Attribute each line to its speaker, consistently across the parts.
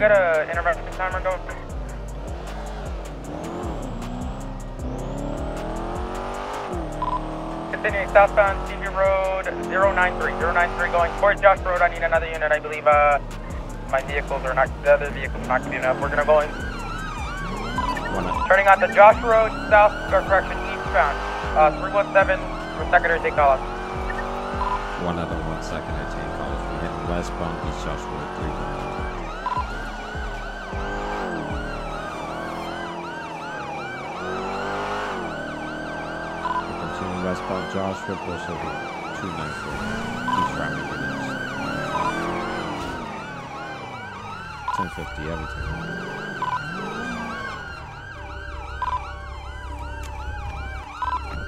Speaker 1: traffic timer go. Continuing southbound TV Road 093. 093 going towards Josh Road. I need another unit. I believe uh, my vehicles are not, the other vehicles are not keeping up. We're gonna go in. Turning on the Josh Road south or correction eastbound. Uh, 317 for secondary take call.
Speaker 2: One other one second at 10 college. We're heading westbound East Josh Road 311. Continuing westbound Josh Road, push over 294. East Rami units. 1050, everything.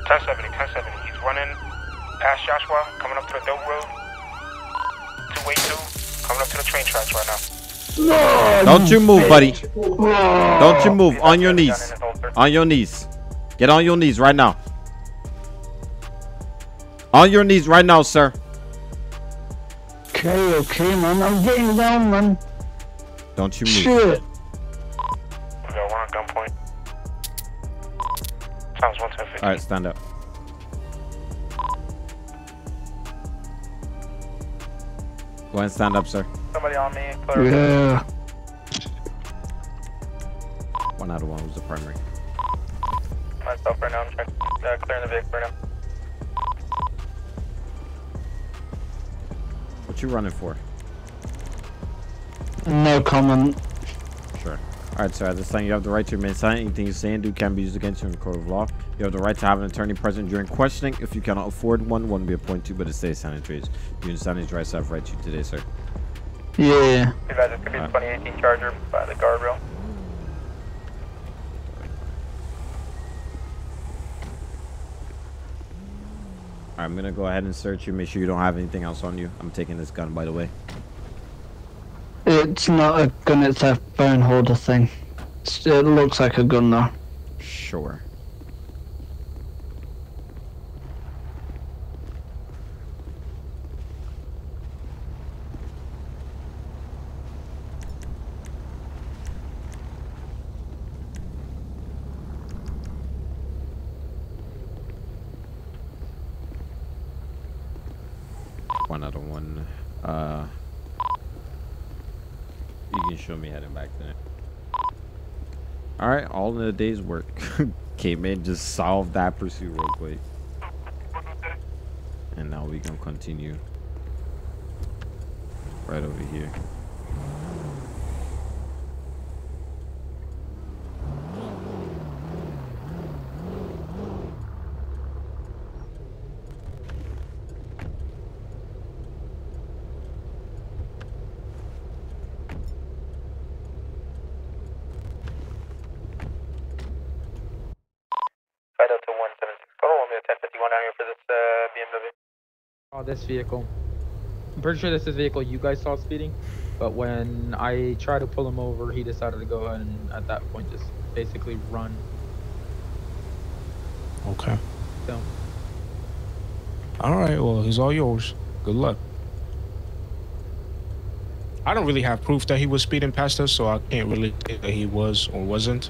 Speaker 1: 1070, 1070. He's running past Joshua, coming up to the dope road. 282, coming up to the train tracks right now.
Speaker 2: No, Don't you move, buddy. Don't you move. On your knees. On your knees. Get on your knees right now. On your knees right now, sir.
Speaker 3: Okay, okay, man. I'm getting down, man.
Speaker 2: Don't you move.
Speaker 3: Shit.
Speaker 1: We got one at gunpoint. Times 11050.
Speaker 2: All right, stand up. Go ahead and stand up, sir.
Speaker 1: Somebody on me, clear.
Speaker 3: Yeah.
Speaker 2: One out of one was the primary.
Speaker 1: Myself right now, I'm trying, uh, clearing the vehicle right now.
Speaker 2: You running for?
Speaker 3: No comment.
Speaker 2: Sure. All right, sir. At this time, you have the right to remain silent. Anything you say and do can be used against you in the court of law. You have the right to have an attorney present during questioning. If you cannot afford one, one will be appointed to, but it stays sanitary. You understand these rights I have right to you today, sir.
Speaker 3: Yeah.
Speaker 1: You guys, this could be the 2018 Charger by the guardrail.
Speaker 2: Right, I'm gonna go ahead and search you. Make sure you don't have anything else on you. I'm taking this gun, by the way.
Speaker 3: It's not a gun, it's a phone holder thing. It looks like a gun though.
Speaker 2: Sure. One out of one. Uh, you can show me heading back there. All in a day's work. Came in, just solved that pursuit real quick. And now we can continue right over here.
Speaker 1: Fight out to 176. Total, want me to 1051 down here for this uh, BMW.
Speaker 4: Oh, this vehicle. I'm pretty sure this is the vehicle you guys saw speeding, but when I tried to pull him over, he decided to go ahead and at that point just basically run.
Speaker 5: Okay.
Speaker 4: So
Speaker 5: All right. Well, he's all yours. Good luck. I don't really have proof that he was speeding past us, so I can't really say that he was or wasn't.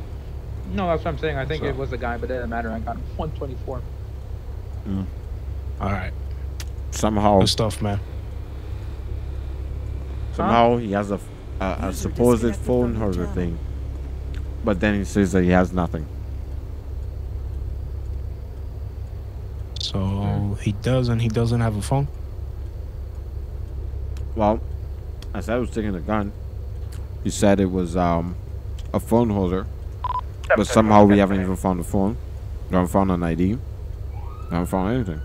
Speaker 4: no, that's what I'm saying. I think
Speaker 5: So-
Speaker 4: it was the guy, but it doesn't matter. I got him 124. Hmm.
Speaker 5: All right.
Speaker 2: Somehow,
Speaker 5: Good stuff, man.
Speaker 2: somehow he has a a supposed phone holder thing, but then he says that he has nothing.
Speaker 5: So he does, and he doesn't have a phone.
Speaker 2: Well, I said I was taking a gun. You said it was um a phone holder, but somehow we haven't even found a phone. We haven't found an ID. We haven't found anything.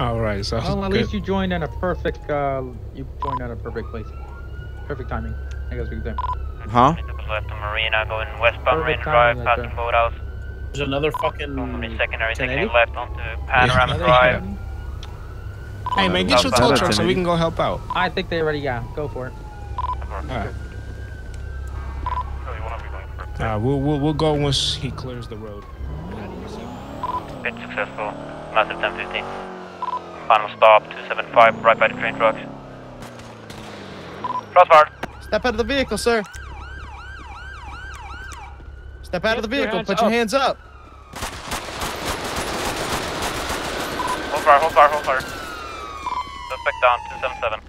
Speaker 5: All right. So
Speaker 4: Well, at
Speaker 5: good.
Speaker 4: least you joined in a perfect. Uh, you joined at a perfect place. Perfect timing. I guess we could say.
Speaker 2: Huh?
Speaker 6: left the marina going westbound Marina Drive,
Speaker 4: timing right
Speaker 6: passing boathouse.
Speaker 7: There's another fucking.
Speaker 6: From secondary, taking
Speaker 7: 1080?
Speaker 6: left onto Panorama Drive.
Speaker 5: Hey, man, get your tow truck so we can go help out.
Speaker 4: I think they're ready. Yeah, go for it.
Speaker 5: All right. All right. We'll, we'll we'll go once he clears the road.
Speaker 6: Bit successful. Massive 1015.
Speaker 8: Final stop 275, right by the train tracks. Crossfire.
Speaker 7: Step out of the vehicle, sir. Step out of the
Speaker 4: Get your
Speaker 7: vehicle.
Speaker 4: hands
Speaker 7: Put your hands up.
Speaker 8: Hold fire, hold fire, hold fire. Suspect down 277.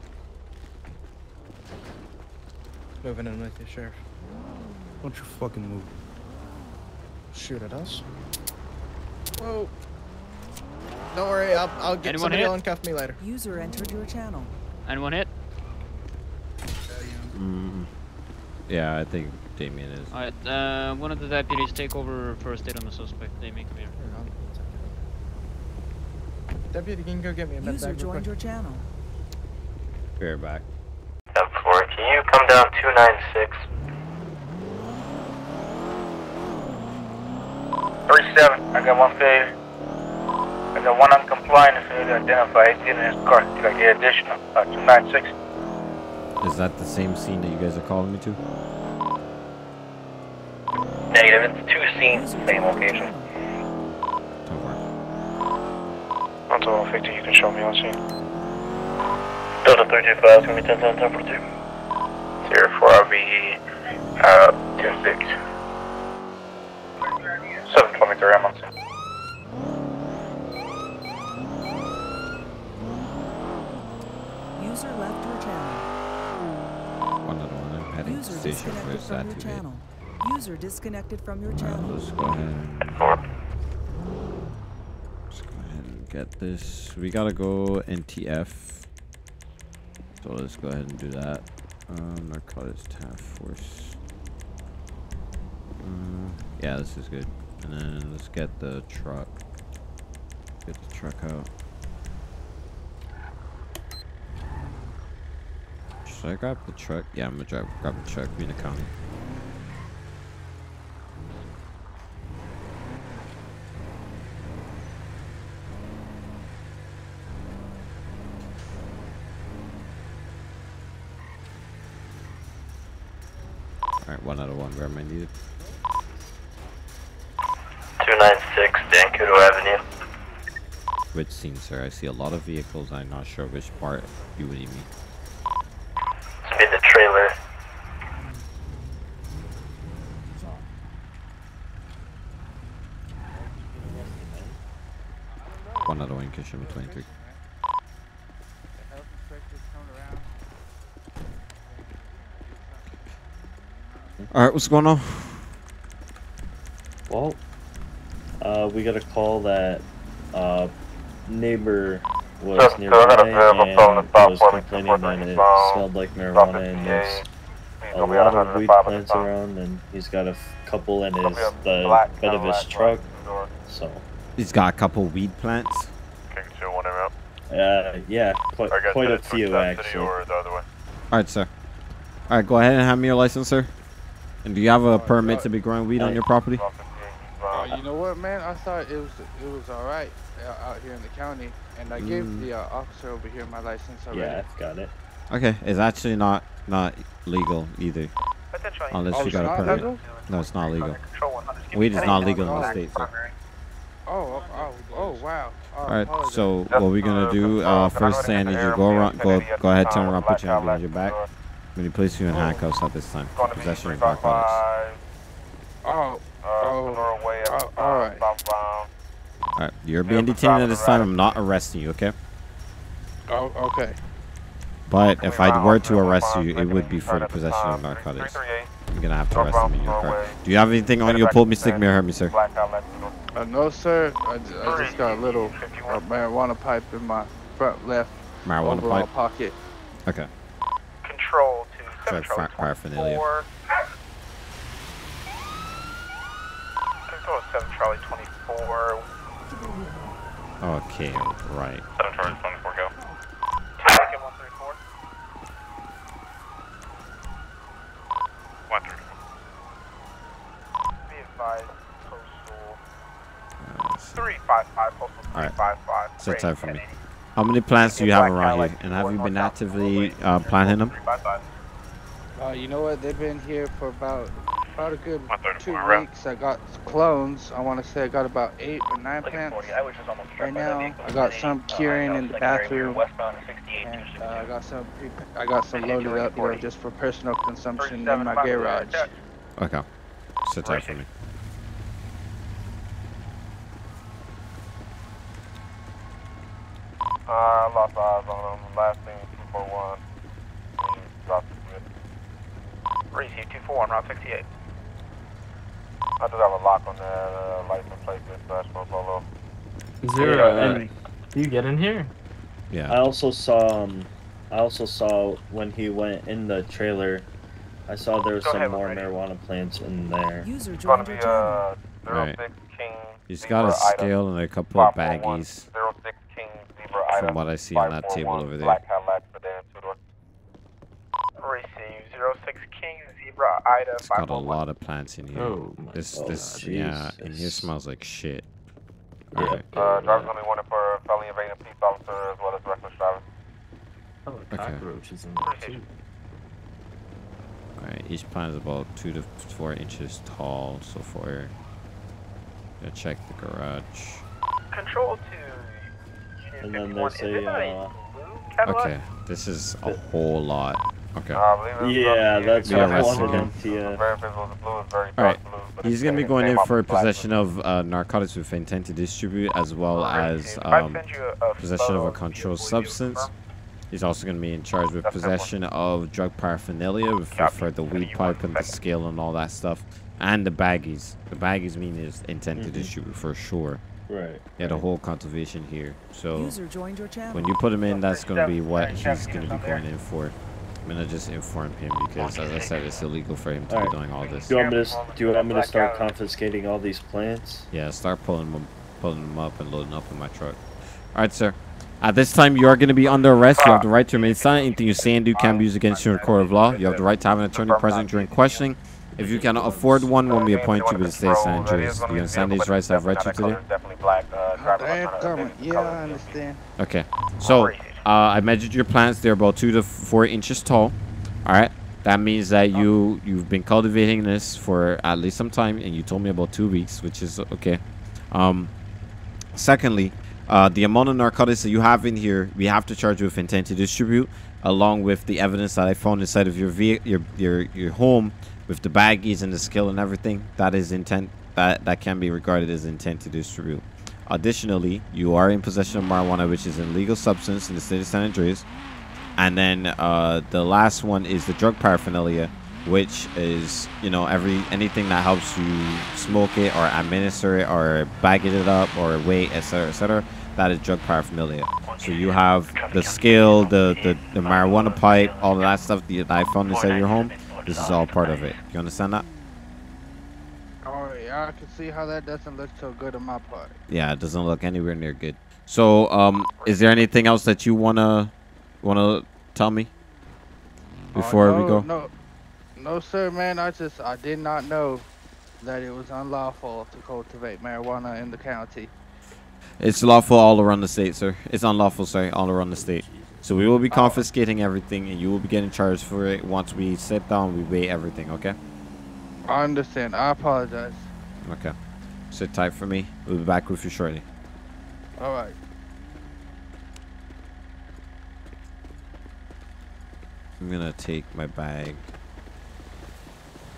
Speaker 7: Moving in with you, sheriff.
Speaker 9: Don't you fucking move.
Speaker 7: Shoot at us. Whoa. Don't worry, I'll, I'll get
Speaker 10: Anyone
Speaker 7: somebody
Speaker 10: hit?
Speaker 7: to uncuff me later.
Speaker 11: User entered your channel.
Speaker 10: Anyone hit?
Speaker 2: Mm, yeah, I think Damien is.
Speaker 10: Alright, uh, one of the deputies take over first aid on the suspect. They make clear.
Speaker 7: Here, Deputy, can you go get me a med
Speaker 11: User
Speaker 7: bag
Speaker 11: joined your channel.
Speaker 2: Be right back.
Speaker 8: 4, can you come down 296?
Speaker 12: 37, I got one failure. I got one uncompliant, if you identify, he's in his car. Did I get additional? Uh, 296.
Speaker 2: Is that the same scene that you guys are calling me to?
Speaker 12: Negative, it's two scenes,
Speaker 11: User
Speaker 12: same location.
Speaker 2: Don't worry.
Speaker 12: On to 150, you can show me on scene.
Speaker 8: Delta 325, gonna be 10 10 10 for 2.
Speaker 12: Zero four, I'll be, uh, 26. 723, I'm on scene.
Speaker 11: User left your channel.
Speaker 2: One other one. I'm heading
Speaker 11: User
Speaker 2: station for
Speaker 11: disconnected
Speaker 2: this
Speaker 11: from your
Speaker 2: activate.
Speaker 11: channel. User disconnected from your channel.
Speaker 2: let's go ahead. and- Let's go ahead and get this. We gotta go NTF. So let's go ahead and do that. Um, narcotics task force. Uh, yeah, this is good. And then let's get the truck. Get the truck out. Should I grab the truck? Yeah, I'm gonna drive, grab the truck. Be in the county. Alright, one out of one. Where am I needed?
Speaker 8: 296, Dankudo Avenue.
Speaker 2: Which scene, sir? I see a lot of vehicles. I'm not sure which part you would mean.
Speaker 8: It's be the trailer.
Speaker 2: One out of one, Kishima 23. Alright, what's going on?
Speaker 13: Well, uh, we got a call that uh, neighbor was
Speaker 12: So- so I
Speaker 13: nearby and
Speaker 12: stop
Speaker 13: was
Speaker 12: for me,
Speaker 13: complaining
Speaker 12: support
Speaker 13: that it smelled like marijuana and there's a
Speaker 12: gonna be at
Speaker 13: lot of weed
Speaker 12: 105 at the
Speaker 13: plants around and he's got a couple in his
Speaker 12: be
Speaker 13: the bed of his truck. So,
Speaker 2: He's got a couple weed plants.
Speaker 12: Kick it to one him out.
Speaker 13: uh, yeah, quite,
Speaker 12: I guess
Speaker 13: quite a
Speaker 12: headed
Speaker 13: few actually.
Speaker 12: Or the other way.
Speaker 2: Alright, sir. Alright, go ahead and hand me your license, sir. And do you have a permit to be growing weed on your property?
Speaker 14: Uh, you know what, man? I thought it was it was all right uh, out here in the county, and I gave
Speaker 2: Mm.
Speaker 14: the uh, officer over here my license already.
Speaker 13: Yeah, I've got it.
Speaker 2: Okay, it's actually not not legal either.
Speaker 12: Potentially.
Speaker 2: Unless
Speaker 14: Oh,
Speaker 2: you got a permit.
Speaker 14: legal?
Speaker 2: No, it's not legal.
Speaker 12: Control 100. Give me
Speaker 2: Weed is not legal in the
Speaker 14: Oh.
Speaker 2: state, sir.
Speaker 14: Oh, oh, oh, oh, wow. Oh,
Speaker 2: Alright, so what we're gonna do, uh, first
Speaker 12: go
Speaker 2: thing I
Speaker 12: ahead
Speaker 2: need
Speaker 12: and
Speaker 2: you go around, go, go ahead, turn around, put your hands
Speaker 12: black
Speaker 2: behind your back.
Speaker 12: door.
Speaker 2: I'm gonna place you in handcuffs at this time.
Speaker 12: Going to be
Speaker 2: Possession of narcotics.
Speaker 12: 355,
Speaker 14: Oh,
Speaker 12: uh,
Speaker 14: Oh. Oh,
Speaker 12: uh,
Speaker 14: alright.
Speaker 12: southbound.
Speaker 2: Alright, you're being detained at this time. I'm not arresting you, okay?
Speaker 14: oh, okay.
Speaker 2: But if I were to arrest you, it would be for the possession of narcotics.
Speaker 12: 338,
Speaker 2: You're gonna have to arrest
Speaker 12: Northbound
Speaker 2: me in your car. Do you have anything on
Speaker 12: Headed
Speaker 2: you? Pull
Speaker 12: to
Speaker 2: me, stick me, or hurt me, sir.
Speaker 12: Black Cadillac door.
Speaker 14: Uh, no, sir. I, I just got a little uh, marijuana pipe in my front left
Speaker 2: Marijuana
Speaker 14: overall
Speaker 2: pipe.
Speaker 14: pocket.
Speaker 2: Okay.
Speaker 12: Control to
Speaker 2: Sorry,
Speaker 12: 7
Speaker 2: paraphernalia.
Speaker 12: 24. Control 7 Charlie 24.
Speaker 2: Okay, right.
Speaker 8: 7 Charlie 24, go.
Speaker 12: Second 134.
Speaker 8: 134.
Speaker 12: Be advised, postal
Speaker 2: Uh, so
Speaker 12: 355, postal
Speaker 2: Alright.
Speaker 12: 355.
Speaker 2: Sit tight for me. How many plants do you have around here? And have you been actively uh, planting them?
Speaker 14: Uh, you know what? They've been here for about About a good two weeks, I got clones. I want to say I got about eight or nine plants. Right now, I got some curing in the bathroom, and uh, I got some. I got some loaded up, you know, just for personal consumption in my garage.
Speaker 2: Okay. Sit tight for me.
Speaker 15: Uh, lost eyes on him. Last thing, 241. Dropped it.
Speaker 12: Receive 241, Route 68.
Speaker 15: I do have a lock on that uh, license plate slash Motorola.
Speaker 13: Zero. Yeah, and you get in here?
Speaker 2: Yeah.
Speaker 13: I also saw. Um, I also saw when he went in the trailer. I saw there was
Speaker 12: Go
Speaker 13: some
Speaker 12: ahead,
Speaker 13: more
Speaker 12: Lorraine.
Speaker 13: marijuana plants in there.
Speaker 11: User
Speaker 15: It's gonna
Speaker 11: joined
Speaker 15: be
Speaker 11: your channel.
Speaker 15: uh,
Speaker 2: Right.
Speaker 15: King.
Speaker 2: He's got a
Speaker 15: Zebra item
Speaker 2: scale and a couple of baggies
Speaker 15: 06 King Zebra Ida.
Speaker 2: From what I see on that table
Speaker 15: 541,
Speaker 2: over there.
Speaker 15: Black Cadillac sedan, two-door.
Speaker 12: Receive 06 King Zebra Ida
Speaker 2: It's got a lot of plants in here.
Speaker 13: Oh my
Speaker 2: This,
Speaker 13: God.
Speaker 2: this, yeah, and here smells like shit.
Speaker 13: Yeah.
Speaker 2: Alright.
Speaker 15: Uh, driver's gonna be wanted for felony evading a police officer as well as reckless driving.
Speaker 13: Oh,
Speaker 2: Okay.
Speaker 13: cockroaches in there too.
Speaker 2: Alright, each plant is about two to four inches tall so far. Gonna check the garage.
Speaker 12: Control to
Speaker 13: And then
Speaker 12: 51.
Speaker 13: there's
Speaker 12: Is it
Speaker 13: a,
Speaker 12: a
Speaker 13: uh.
Speaker 2: Okay, this is a whole lot. Okay.
Speaker 15: Uh, I believe it's
Speaker 13: Yeah, that's
Speaker 2: We
Speaker 13: what I wanted
Speaker 2: him.
Speaker 13: him to. Uh,
Speaker 15: Very visible, the blue is very dark
Speaker 2: Alright, He's gonna be going in for possession of uh, narcotics with intent to distribute, as well as
Speaker 12: Receive. If I
Speaker 2: um,
Speaker 12: send you a- a
Speaker 2: possession of a controlled
Speaker 12: vehicle, will you
Speaker 2: substance. He's also going to be in charge with possession of drug paraphernalia with for the weed pipe and the scale and all that stuff, and the baggies. The baggies mean is intent to
Speaker 13: Mhm.
Speaker 2: distribute for sure.
Speaker 13: Right.
Speaker 2: Yeah, the
Speaker 13: right.
Speaker 2: whole cultivation here. So
Speaker 11: your
Speaker 2: when you put him in, that's going to be what he's going to be going in for. I'm gonna just inform him because, as I said, it's illegal for him to be
Speaker 13: Alright.
Speaker 2: doing all this.
Speaker 13: Do you want me to? Do you want me to start confiscating all these plants?
Speaker 2: Yeah, start pulling them, pulling them up and loading up in my truck. All right, sir. At this time, you are going to be under arrest. You have the right to remain silent. Anything you say and do can be used against you in a court of law. You have the right to have an attorney present during questioning. If you cannot afford one, be appointed to you the state senators. Do you understand these rights I've read you today?
Speaker 15: Definitely black. Driver's
Speaker 14: Damn,
Speaker 15: not trying to
Speaker 14: comment.
Speaker 15: offend
Speaker 14: Yeah. I understand.
Speaker 2: Okay. So, uh, I measured your plants. They're about two to four inches tall. All right. That means that you you've been cultivating this for at least some time, and you told me about two weeks, which is okay. Um, secondly, uh, the amount of narcotics that you have in here, we have to charge you with intent to distribute, along with the evidence that I found inside of your ve- your your your home with the baggies and the skill and everything. That is intent. That that can be regarded as intent to distribute. Additionally, you are in possession of marijuana, which is an illegal substance in the state of San Andreas. And then uh, the last one is the drug paraphernalia, which is you know every anything that helps you smoke it or administer it or bag it up or weight, etc., etc. That is drug paraphernalia. So you have the scale, the, the the marijuana pipe, all of that stuff that I found inside your home. This is all part of it. You understand that?
Speaker 14: Oh yeah, I can see how that doesn't look so good on my part.
Speaker 2: Yeah, it doesn't look anywhere near good. So, um, is there anything else that you wanna wanna tell me before
Speaker 14: Oh,
Speaker 2: we go?
Speaker 14: No, no, sir, man. I just I did not know that it was unlawful to cultivate marijuana in the county.
Speaker 2: It's lawful all around the state, sir. It's unlawful, sorry, all around the state. So we will be uh, confiscating everything, and you will be getting charged for it once we sit down. We weigh everything. Okay?
Speaker 14: I understand. I apologize.
Speaker 2: Okay. Sit tight for me. We'll be back with you shortly.
Speaker 14: All right.
Speaker 2: I'm gonna take my bag,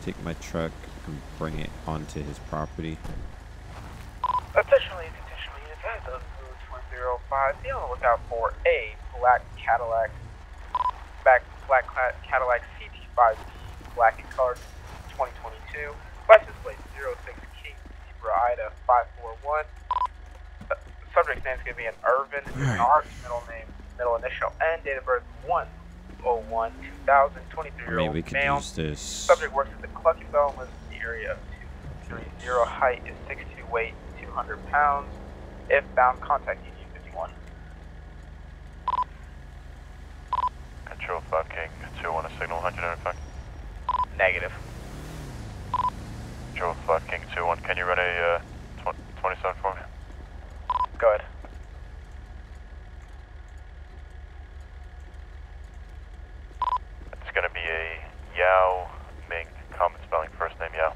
Speaker 2: take my truck, and bring it onto his property.
Speaker 12: Additionally, additional units as of Blue 105, be on the lookout for a black Cadillac, back black Cadillac CT5 black in color 2022, license plate 06 King Zebra Ida 541. Uh, subject name is going to be an Irvin Nark, middle name, middle initial, and date of birth 101 2000, 23 year old male.
Speaker 2: use this.
Speaker 12: Subject works at the Cluckin' Bell, lives in the area of 230, height is 6'2", weight 200 pounds. If bound, contact Union 51.
Speaker 15: Control 5 King, 2 on a signal 195.
Speaker 12: Negative.
Speaker 15: Control 5 King, 2 1, Can you run a uh, tw- 27 for me?
Speaker 12: Go ahead.
Speaker 15: It's gonna be a Yao Ming, common spelling, first name Yao.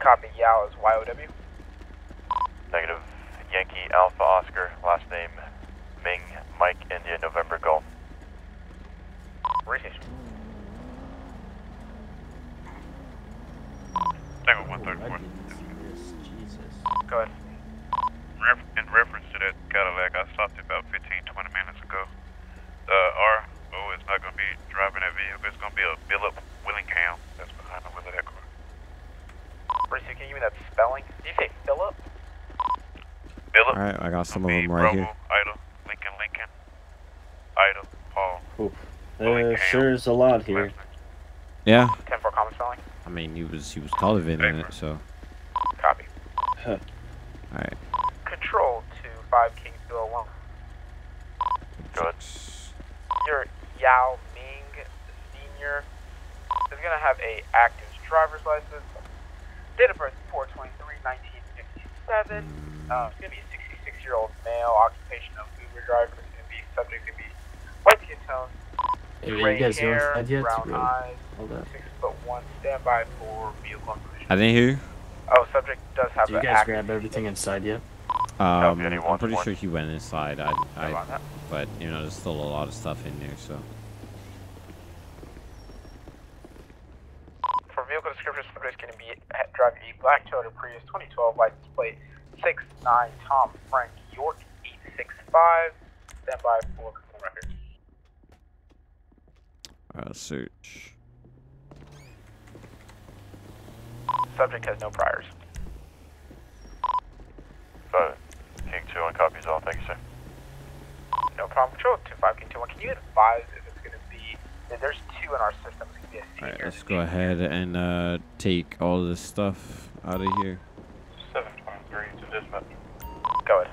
Speaker 12: Copy, Yao is YOW.
Speaker 16: Negative. Yankee Alpha Oscar. Last name Ming Mike India November Golf.
Speaker 12: Research.
Speaker 16: Tango 134.
Speaker 12: Go ahead.
Speaker 16: In reference to that Cadillac, I stopped it about 15, 20 minutes ago. The RO is not going to be driving that vehicle. It's going to be a Philip Willingham that's behind the wheel of that car.
Speaker 12: Research, can you give me that spelling? Did you say Philip?
Speaker 16: Philip.
Speaker 2: All right, I got some of them right
Speaker 16: Bravo,
Speaker 2: here.
Speaker 16: Ida, Lincoln, Lincoln. Ida, Paul.
Speaker 13: There sure is a lot here.
Speaker 2: Yeah.
Speaker 12: 10 4 common spelling.
Speaker 2: I mean, he was he was cultivating it, so.
Speaker 12: Copy.
Speaker 2: All right.
Speaker 12: Control to 5 King 201.
Speaker 16: Good.
Speaker 12: Your Yao Ming Senior is going to have a active driver's license. Date of birth 423 1957. Uh, it's going to be a 66 year old male. Occupation of Uber driver. It's going to be subject to be white skin tone.
Speaker 17: Hey,
Speaker 12: gray
Speaker 17: you guys doing
Speaker 12: hair,
Speaker 17: that yet?
Speaker 12: brown
Speaker 17: Really?
Speaker 12: eyes,
Speaker 17: Hold up.
Speaker 12: six foot one. Standby for vehicle information.
Speaker 2: I didn't hear you.
Speaker 12: Oh, subject does have
Speaker 17: Do you guys grab everything inside yet?
Speaker 2: Um,
Speaker 16: Copy,
Speaker 2: I'm pretty sure he went inside. I, I, but you know, there's still a lot of stuff in there, so.
Speaker 12: For vehicle description, subject is going to be ha- driving a black Toyota Prius 2012 license plate 69 Tom Frank York 865. Standby for criminal records.
Speaker 2: Uh, search.
Speaker 12: Subject has no priors.
Speaker 16: Got. King 2 on copies all. Thank you, sir.
Speaker 12: No problem. Control 25 King 21. Can you advise if it's going to be. There's two in our system. It's going to be a
Speaker 2: All right, let's go ahead and uh, take all this stuff out of here.
Speaker 16: 723 to dispatch.
Speaker 12: Go ahead.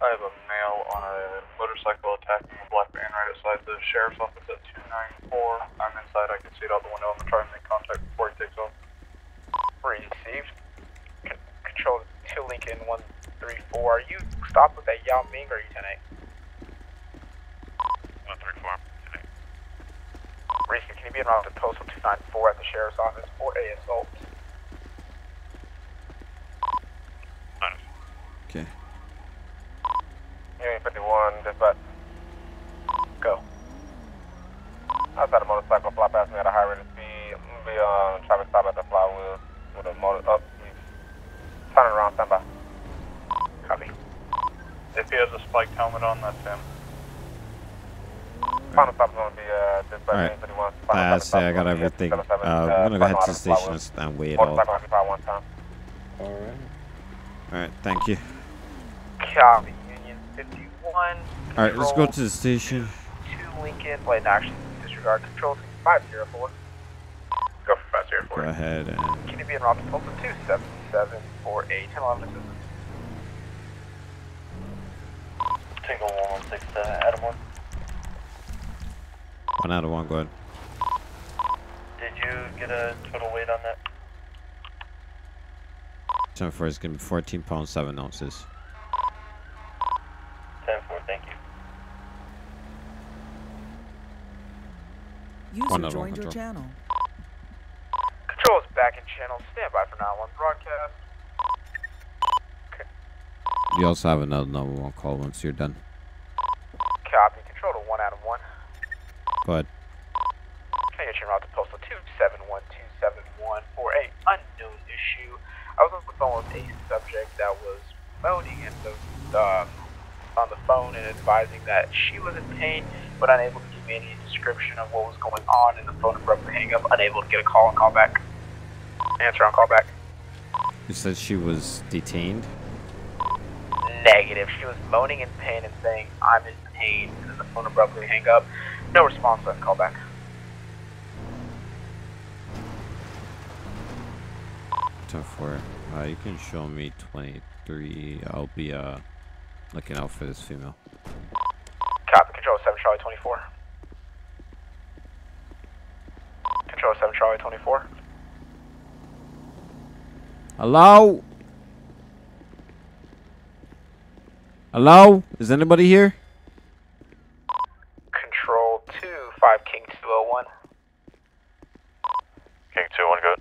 Speaker 16: I have a male on a motorcycle attacking a black van right outside the sheriff's office at 294. I'm inside. I can see it out the window. I'm going to try and make contact before he takes off.
Speaker 12: Received. Con- Control 2 Lincoln 134. Are you stopped with that Yao Ming or are you 10
Speaker 16: 134.
Speaker 12: Reese, can you be in route to postal 294 at the sheriff's office for a assault?
Speaker 2: Okay.
Speaker 12: Unit 51, dispatch. Go.
Speaker 15: Outside a motorcycle, fly past me at a high rate of speed. I'm gonna be on traffic stop at the flywheel with a motor up. Turning around, stand by.
Speaker 12: Copy.
Speaker 16: If he has a spiked helmet on, that's him.
Speaker 15: Final stop is gonna be uh, dispatch
Speaker 2: All right.
Speaker 15: unit 51.
Speaker 2: I
Speaker 15: Final
Speaker 2: say I got
Speaker 15: gonna be at
Speaker 2: everything. Uh,
Speaker 15: 77,
Speaker 2: I'm gonna go head to the
Speaker 15: parking
Speaker 2: station
Speaker 15: of the
Speaker 2: and- and wait all.
Speaker 15: Motorcycle occupy one time.
Speaker 13: Alright.
Speaker 2: All right, thank you.
Speaker 12: Copy. Union 51.
Speaker 2: All right, let's go to the station.
Speaker 12: 2 Lincoln. Wait, no, actually, disregard. Control 504. Go for 504.
Speaker 2: Go ahead and
Speaker 12: Can you be in route to postal 277 for a 1011 assistance?
Speaker 13: Tango 116, uh, Adam 1.
Speaker 2: one out of one. Go ahead.
Speaker 13: Did you get a total weight on that?
Speaker 2: Ten four is gonna be 14 pounds seven ounces.
Speaker 13: 10 4, thank you.
Speaker 11: User
Speaker 2: One out
Speaker 11: joined your channel.
Speaker 12: Control is back in channel. Stand by for 911 broadcast.
Speaker 2: You also have another number one call once you're done.
Speaker 12: Copy. Control to 1 out of 1.
Speaker 2: Go ahead.
Speaker 12: Can I get you en route to postal 271271 for a unknown issue? I was on the phone with a subject that was moaning and the, um, on the phone and advising that she was in pain, but unable to give me any description of what was going on, and the phone abruptly hang up, unable to get a call and call back. Answer on call back.
Speaker 2: You said she was detained.
Speaker 12: Negative. She was moaning in pain and saying, I'm in pain, and then the phone abruptly hang up. No response, I call back.
Speaker 2: Ten four. Uh, you can show me 23. I'll be uh looking out for this female.
Speaker 12: Copy. Control 7 Charlie 24. Control 7 Charlie 24.
Speaker 2: Hello. Hello. Is anybody here?
Speaker 12: Control 2 5 King 201.
Speaker 16: King 2, 1 good.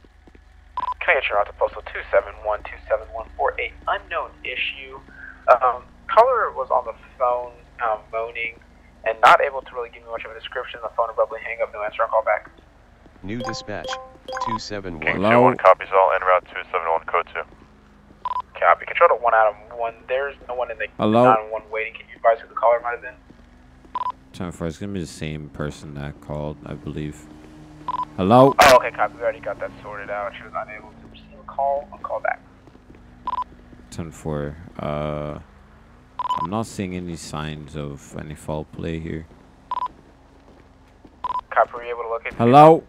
Speaker 12: Can I get your route to postal 271-27148? Unknown issue. Um, caller was on the phone um, moaning and not able to really give me much of a description. The phone abruptly hang up, no answer on call back.
Speaker 17: New dispatch. 271.
Speaker 6: King 2-1 copies all en route 271 code 2.
Speaker 12: Copy. Control to 1 out of 1. There's no one in the
Speaker 2: Hello?
Speaker 12: 911 waiting. Can you advise who the caller might have been?
Speaker 2: Time for it's gonna be the same person that called, I believe. Hello?
Speaker 12: Oh, okay, copy. We already got that sorted out. She was unable to receive a call on call back.
Speaker 2: 10 4. Uh, I'm not seeing any signs of any foul play here.
Speaker 12: Copy. Were you able to locate the
Speaker 2: Hello?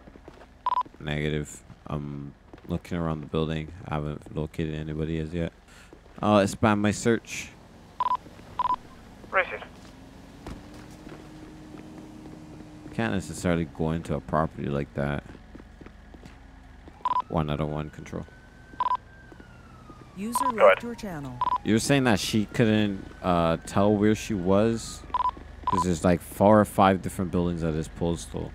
Speaker 2: Negative. I'm looking around the building. I haven't located anybody as yet. Uh, expand my search.
Speaker 12: Racist.
Speaker 2: Can't necessarily go into a property like that. One out of one control.
Speaker 11: User left your channel.
Speaker 2: You're saying that she couldn't uh, tell where she was? Because there's like four or five different buildings at this postal.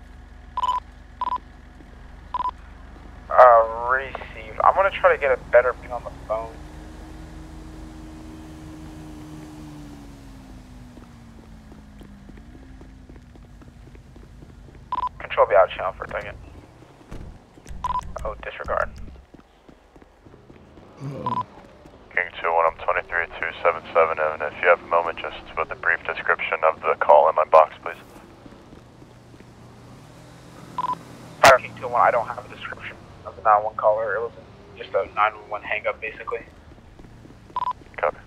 Speaker 12: Uh, receive. I'm gonna try to get a better ping on the phone. Control be out channel for a second. Oh, disregard.
Speaker 6: King 2-1, I'm 23277, and if you have a moment, just with a brief description of the call in my box, please.
Speaker 12: Fire King 2-1, I don't have a description of the 911 caller. It was just a 911 hang up, basically.
Speaker 6: Copy.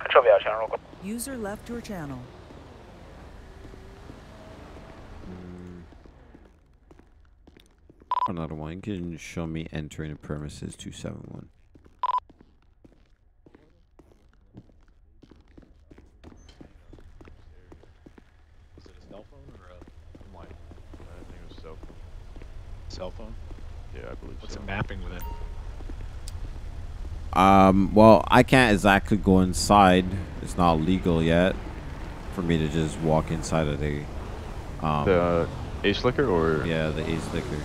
Speaker 12: Control be out channel real quick.
Speaker 11: User left your channel.
Speaker 2: Another one. Can you show me entering the premises 271?
Speaker 18: Was it a cell phone or a line? I think it was cell phone. Cell phone?
Speaker 6: Yeah, I believe
Speaker 18: What's
Speaker 6: so.
Speaker 18: it mapping with it?
Speaker 2: Um, well, I can't exactly go inside. It's not legal yet for me to just walk inside of the. Um,
Speaker 19: The uh, Ace Liquor or?
Speaker 2: Yeah, the Ace Liquor.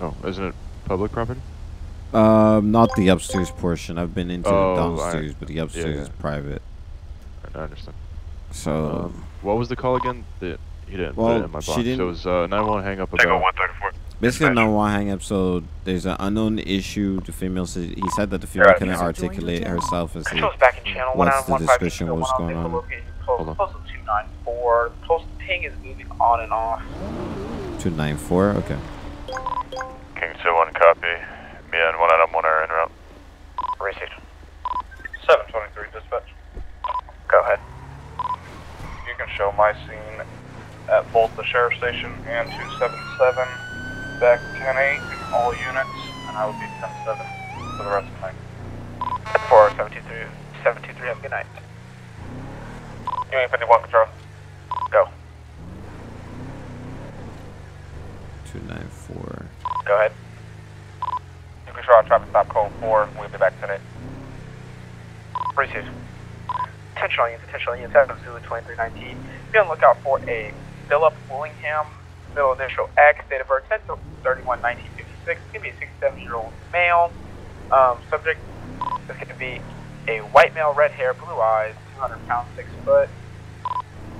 Speaker 19: Oh, isn't it public property?
Speaker 2: Um, not the upstairs portion. I've been into
Speaker 19: Oh,
Speaker 2: the
Speaker 19: I-
Speaker 2: downstairs, but the upstairs
Speaker 19: yeah.
Speaker 2: is private.
Speaker 19: I understand.
Speaker 2: So,
Speaker 19: Um, what was the call again? The, he didn't put
Speaker 2: Well,
Speaker 19: it in my box.
Speaker 2: she
Speaker 19: So
Speaker 2: didn't-
Speaker 19: it was uh, 911 hang up about.
Speaker 6: 134.
Speaker 2: basically, no one hang up. So there's an unknown issue. The female said he said that the female
Speaker 12: Alright,
Speaker 2: couldn't articulate herself as to
Speaker 12: Control's back in channel. One
Speaker 2: what's the
Speaker 12: of one oh five
Speaker 2: description,
Speaker 12: one
Speaker 2: what's
Speaker 12: on
Speaker 2: going
Speaker 12: vehicle
Speaker 2: on.
Speaker 12: located Postal, postal 294. Postal ping is moving on and off.
Speaker 2: Two nine four. Okay.
Speaker 6: King 2-1 copy. Me and 1 Adam 1 are en route.
Speaker 12: Received. 723 dispatch. Go ahead.
Speaker 15: You can show my scene at both the sheriff station and 277. Back 10-8, all units, and I will be 10-7 for the rest of the night.
Speaker 12: 4 723 723. Have a good night.
Speaker 15: Unit 51 control.
Speaker 12: Go.
Speaker 2: Two nine four.
Speaker 12: Go ahead.
Speaker 15: You control traffic stop code 4. We'll be back 10-8.
Speaker 12: Received. Attention units, attention units, Adam Zulu 2319. Be on the lookout for a Philip Willingham, middle initial X, date of birth 10 to 31 1956. It's going to be a 67 year old male. Um, subject is going to be a white male, red hair, blue eyes, 200 pounds, 6 foot.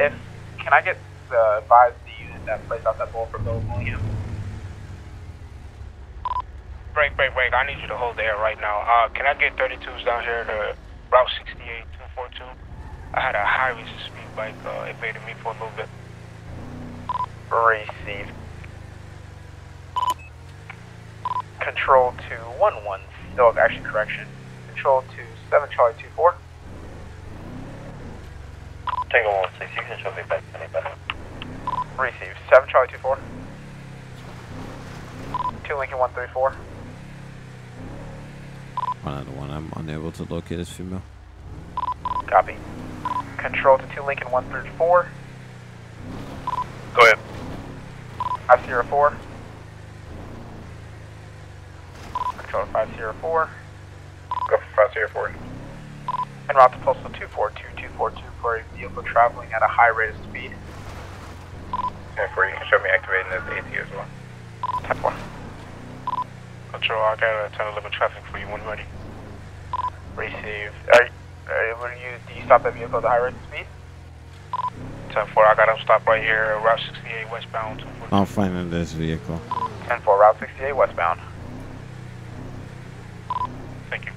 Speaker 12: If, can I get the advise the unit that plays out that bull for Bill Willingham?
Speaker 20: Break, break, break. I need you to hold there right now. Uh, can I get 32s down here to Route 68, 242? I had a high risk speed bike uh, me for a little bit.
Speaker 12: Received. Control to 1 1, still actually correction. Control to 7 Charlie 2 4.
Speaker 15: Tango 16, you can show me back any better.
Speaker 12: Received. 7 Charlie 2 4. 2 Lincoln 134.
Speaker 2: One out of one. I'm unable to locate this female.
Speaker 12: Copy. Control to 2 Lincoln 134.
Speaker 6: Go ahead.
Speaker 12: 504. Control to 504.
Speaker 15: Go for 504.
Speaker 12: En route to postal 242242 for a vehicle traveling at a high rate of speed.
Speaker 15: 10 4, you can show me activating this AT as well.
Speaker 12: 10 4.
Speaker 20: Control, I got a 1011 traffic for you when ready.
Speaker 12: Receive. Are, are, were you, do you stop that vehicle at the high rate of speed?
Speaker 20: 10 4, I got him stopped right here, Route 68 westbound.
Speaker 2: I'm finding this vehicle.
Speaker 12: 10 4, Route 68 westbound.
Speaker 20: Thank you.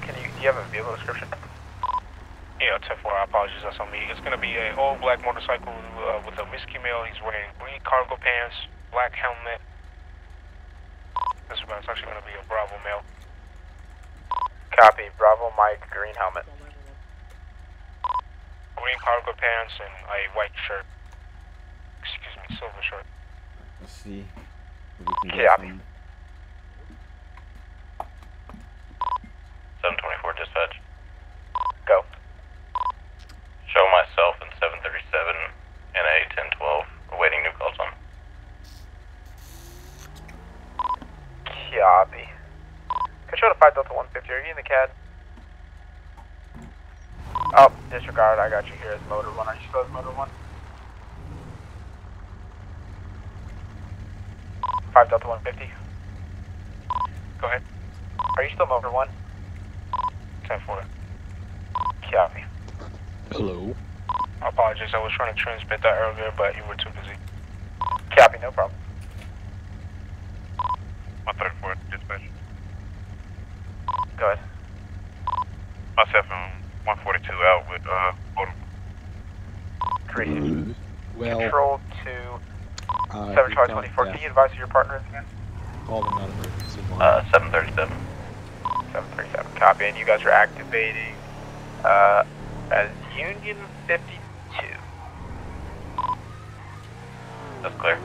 Speaker 12: Can you, do you have a vehicle description?
Speaker 20: Yeah, 10 4, I apologize, that's on me. It's gonna be a old black motorcycle uh, with a whiskey male. He's wearing green cargo pants, black helmet. This one's actually gonna be a Bravo male.
Speaker 12: Copy. Bravo Mike, green helmet.
Speaker 20: Green cargo pants and a white shirt. Excuse me, silver shirt.
Speaker 2: Let's see. if we can get
Speaker 12: Copy.
Speaker 2: some-
Speaker 6: 724 dispatch.
Speaker 12: Go.
Speaker 6: Show myself in 737 NA 1012. Awaiting new calls on.
Speaker 12: Copy. Control to 5 Delta 150, are you in the CAD? Oh, disregard, I got you here as Motor 1. Are you still as Motor 1? 5 Delta 150.
Speaker 20: Go ahead.
Speaker 12: Are you still Motor 1?
Speaker 20: 10 4.
Speaker 12: Copy.
Speaker 20: Hello. I apologize, I was trying to transmit that earlier, but you were too busy.
Speaker 12: Copy, no problem.
Speaker 6: My third 134 dispatch.
Speaker 12: Go ahead.
Speaker 6: Myself and 142 out with uh motor.
Speaker 12: Receive.
Speaker 21: Well,
Speaker 12: Control to
Speaker 21: uh,
Speaker 12: 7
Speaker 21: we
Speaker 12: Charlie
Speaker 21: found
Speaker 12: 24. Can you advise your partner is again?
Speaker 21: Call them out emergency line.
Speaker 6: Uh 737.
Speaker 12: 737. Copy. And you guys are activating uh, as Union 52.
Speaker 6: That's clear.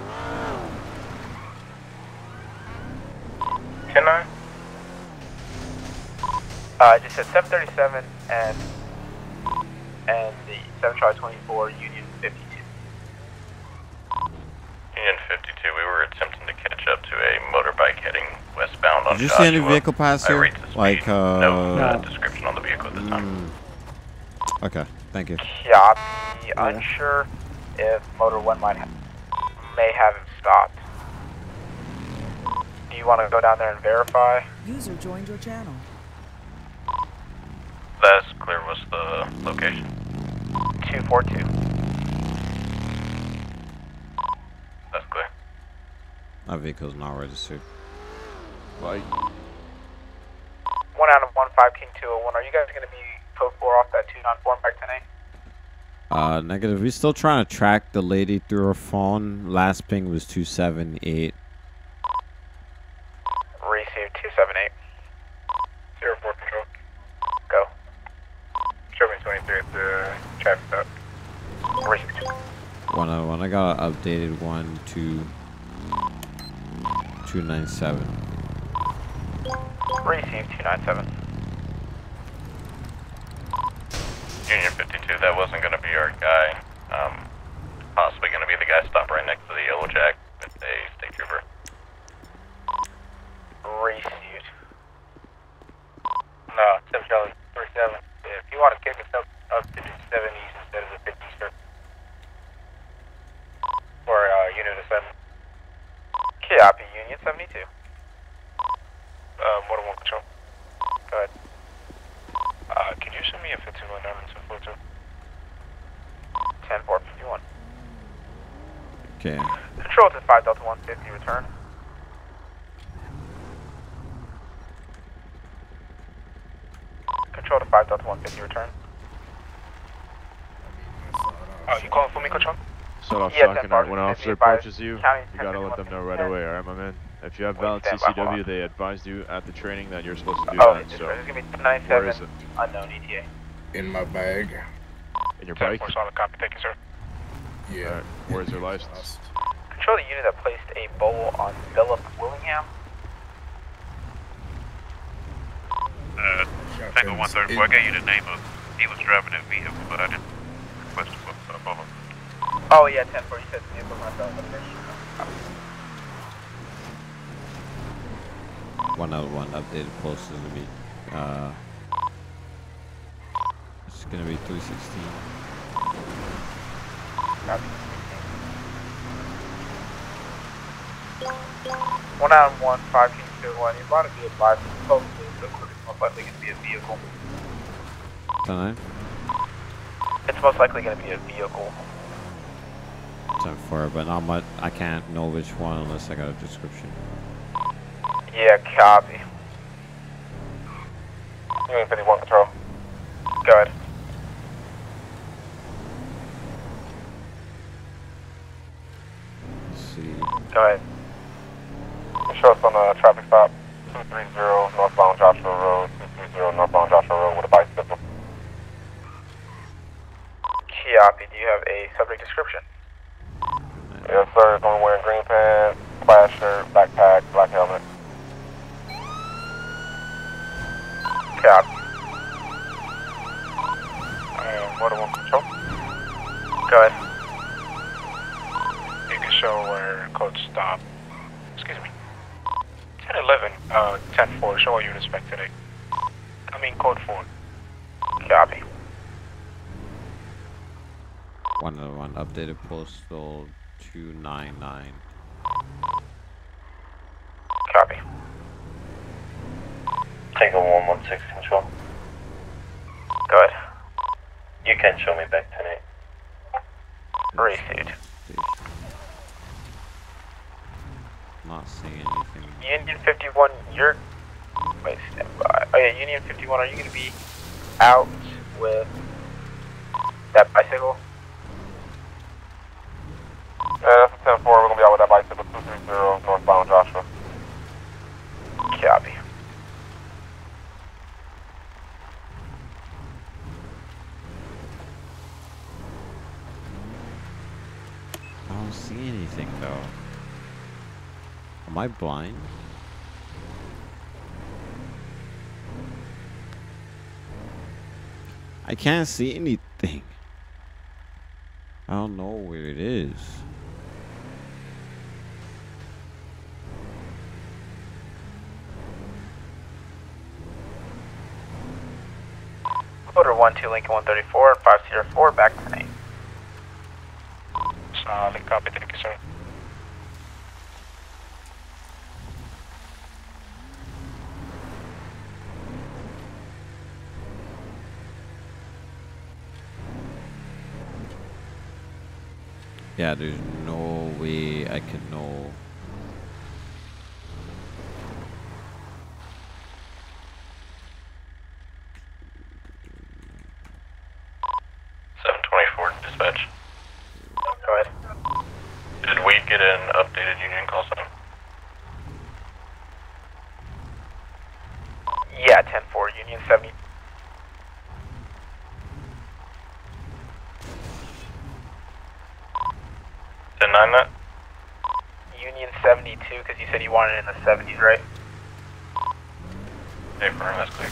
Speaker 12: 10 9? Uh, I just said 737 and and the 7 Charlie 24 Union 52.
Speaker 6: Union 52, we were attempting to catch up to a motorbike heading westbound on
Speaker 2: Did you see any vehicle pass
Speaker 6: I
Speaker 2: here?
Speaker 6: rate the speed.
Speaker 2: Like, uh...
Speaker 6: no, uh, description on the vehicle at this time.
Speaker 2: mm. Okay, thank you.
Speaker 12: Copy. Unsure if Motor 1 might have, may have stopped. Do you want to go down there and verify?
Speaker 11: User joined your channel.
Speaker 6: That's clear. What's the location?
Speaker 12: 242.
Speaker 6: That's clear.
Speaker 2: My vehicle's not registered.
Speaker 19: Like,
Speaker 12: One out of one five King 201. Are you guys going to be code 4 off that 294 back 10
Speaker 2: Uh, negative. We're still trying to track the lady through her phone. Last ping was 278.
Speaker 12: Receive 278.
Speaker 20: 04 Control.
Speaker 12: Go.
Speaker 20: Show me 23 at the traffic stop.
Speaker 12: Receive.
Speaker 2: One other one. I got an updated one to 297.
Speaker 12: Receive 297.
Speaker 6: Union 52, that wasn't going to be our guy. Um, possibly going to be the guy stopped right next to the Yellow Jack with a state trooper.
Speaker 12: Received.
Speaker 20: No, 7 Charlie 37. If you want to kick us up, up to the 70s instead of the 50s, sir. For uh, unit of 7.
Speaker 12: Copy. Union 72.
Speaker 20: Uh, Motor 1 Control.
Speaker 12: Go ahead.
Speaker 20: Uh, can you send me a 1519 and 242?
Speaker 12: 10 451.
Speaker 2: Okay.
Speaker 12: Control to 5 Delta 150. Return. Control to 5 Delta 150. Return.
Speaker 20: Oh, you calling for me, Control?
Speaker 19: Set off
Speaker 12: Yeah,
Speaker 19: shotgun
Speaker 12: ten
Speaker 19: when an officer approaches you.
Speaker 12: county
Speaker 19: You gotta let them know right away, alright, my man? If you have valid
Speaker 12: stand by, hold
Speaker 19: CCW, they advised you at the training that you're supposed to do
Speaker 12: Oh,
Speaker 19: that,
Speaker 12: it's
Speaker 19: so.
Speaker 12: going to be
Speaker 19: Where is it?
Speaker 12: unknown ETA.
Speaker 22: In my bag.
Speaker 19: In your
Speaker 20: 10
Speaker 19: bike?
Speaker 20: 4 solid copy, thank you, sir.
Speaker 22: Yeah.
Speaker 19: Alright, where's your license?
Speaker 12: Control the unit that placed a bowl on Philip Willingham.
Speaker 6: Uh, Tango 134, I gave you the name of, he was driving that vehicle, but I didn't request a follow.
Speaker 12: Oh, yeah, 10 4. You said vehicle runs out of
Speaker 2: One other one updated closer to me. Uh, it's gonna be 316.
Speaker 12: Copy. One out one, five King two one. You're about to be advised. The it's most likely to be a vehicle.
Speaker 2: Ten
Speaker 12: It's most likely going to be a vehicle.
Speaker 2: Ten four, but not much. I can't know which one unless I got a description.
Speaker 12: Yeah, copy.
Speaker 15: Union 51 control.
Speaker 12: Go ahead.
Speaker 2: Let's see.
Speaker 12: Go ahead.
Speaker 15: Show us on a traffic stop. 230 northbound Joshua Road. 230 northbound Joshua Road with a bicycle.
Speaker 12: Do you have a subject description?
Speaker 15: Yes, sir. He's only wearing green pants, plaid shirt, backpack, black helmet.
Speaker 12: Cap.
Speaker 15: And what one control?
Speaker 12: Go ahead.
Speaker 20: You can show where code stop. Excuse me. 1011, uh, 10-4, show all units back today. I mean code 4.
Speaker 12: Copy.
Speaker 2: One other one. Updated postal two nine nine.
Speaker 12: Copy.
Speaker 8: Tango 116 control.
Speaker 12: Go ahead.
Speaker 8: You can show me back tonight.
Speaker 12: Received.
Speaker 2: Not seeing anything.
Speaker 12: Union 51, you're... Wait, stand by. Oh yeah, Union 51, are you going to be out with that bicycle?
Speaker 15: Yeah, that's a 10-4. We're going to be out with that bicycle. 230 northbound Joshua.
Speaker 12: Copy.
Speaker 2: I don't see anything though. Am I blind? I can't see anything. I don't know where it is.
Speaker 12: Order 1 2 Lincoln 134, 504, back to 8.
Speaker 20: Solid copy, thank you, sir.
Speaker 2: Yeah, there's no way I can know.
Speaker 15: Seven twenty-four dispatch.
Speaker 12: Go ahead.
Speaker 15: Did we get an updated union call sign?
Speaker 12: Yeah, 10 4, Union 70.
Speaker 15: Ten nine that.
Speaker 12: Union 72, because you said you wanted it in the 70s, right?
Speaker 15: Hey, firm, that's clear.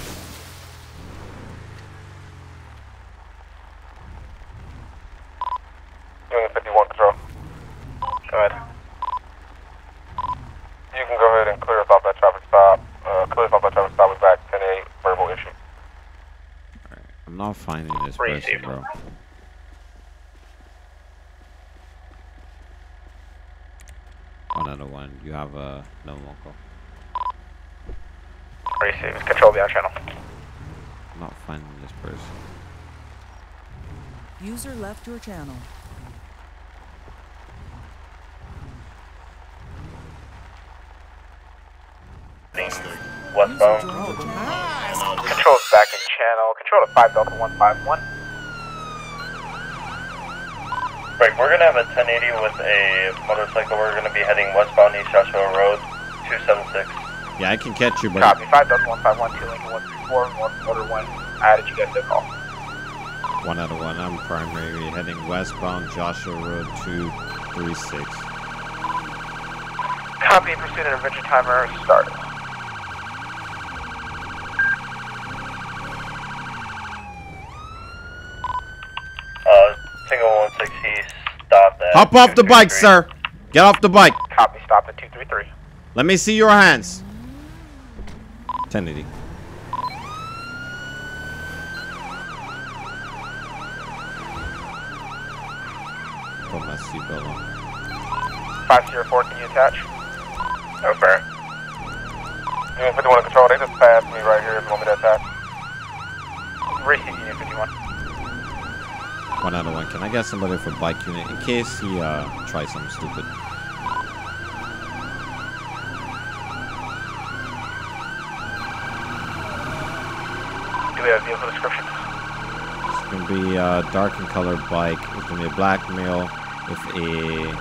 Speaker 15: Union fifty-one control.
Speaker 12: Go ahead.
Speaker 15: You can go ahead and clear us off that traffic stop. Uh, clear us off that traffic stop. We're back. Ten eight. Verbal issue.
Speaker 2: I'm not finding this person,
Speaker 12: Received.
Speaker 2: bro. One other one. You have a no local.
Speaker 12: Received. Control beyond channel.
Speaker 2: I'm not finding this person.
Speaker 11: User left your channel.
Speaker 8: Westbound.
Speaker 12: Control's back in channel. Control to 5 Delta 151.
Speaker 8: Right, we're gonna have a 1080 with a motorcycle. We're gonna be heading westbound East Joshua Road, 276.
Speaker 2: Yeah, I can catch you, but
Speaker 12: Copy. 5 Delta 151, 2 Lincoln 134, North Motor 1. I added you guys to the call.
Speaker 2: one out of one. I'm primary heading westbound Joshua Road 236.
Speaker 12: Copy. Pursuit intervention timer started.
Speaker 8: Uh, single 160
Speaker 2: Hop off the bike, sir. Get off the bike.
Speaker 12: Copy. Stop at 233.
Speaker 2: Let me see your hands. 1080. Put my seatbelt on.
Speaker 12: 504, can you attach?
Speaker 23: No, fair. Unit 51 control, they just passed me right here if you want me to.
Speaker 12: Receive Unit 51.
Speaker 2: One out of one. Can I get somebody for bike unit in case he uh tries something stupid?
Speaker 12: Do we have vehicle description?
Speaker 2: It's gonna be a dark in color bike. It's gonna be a black male with a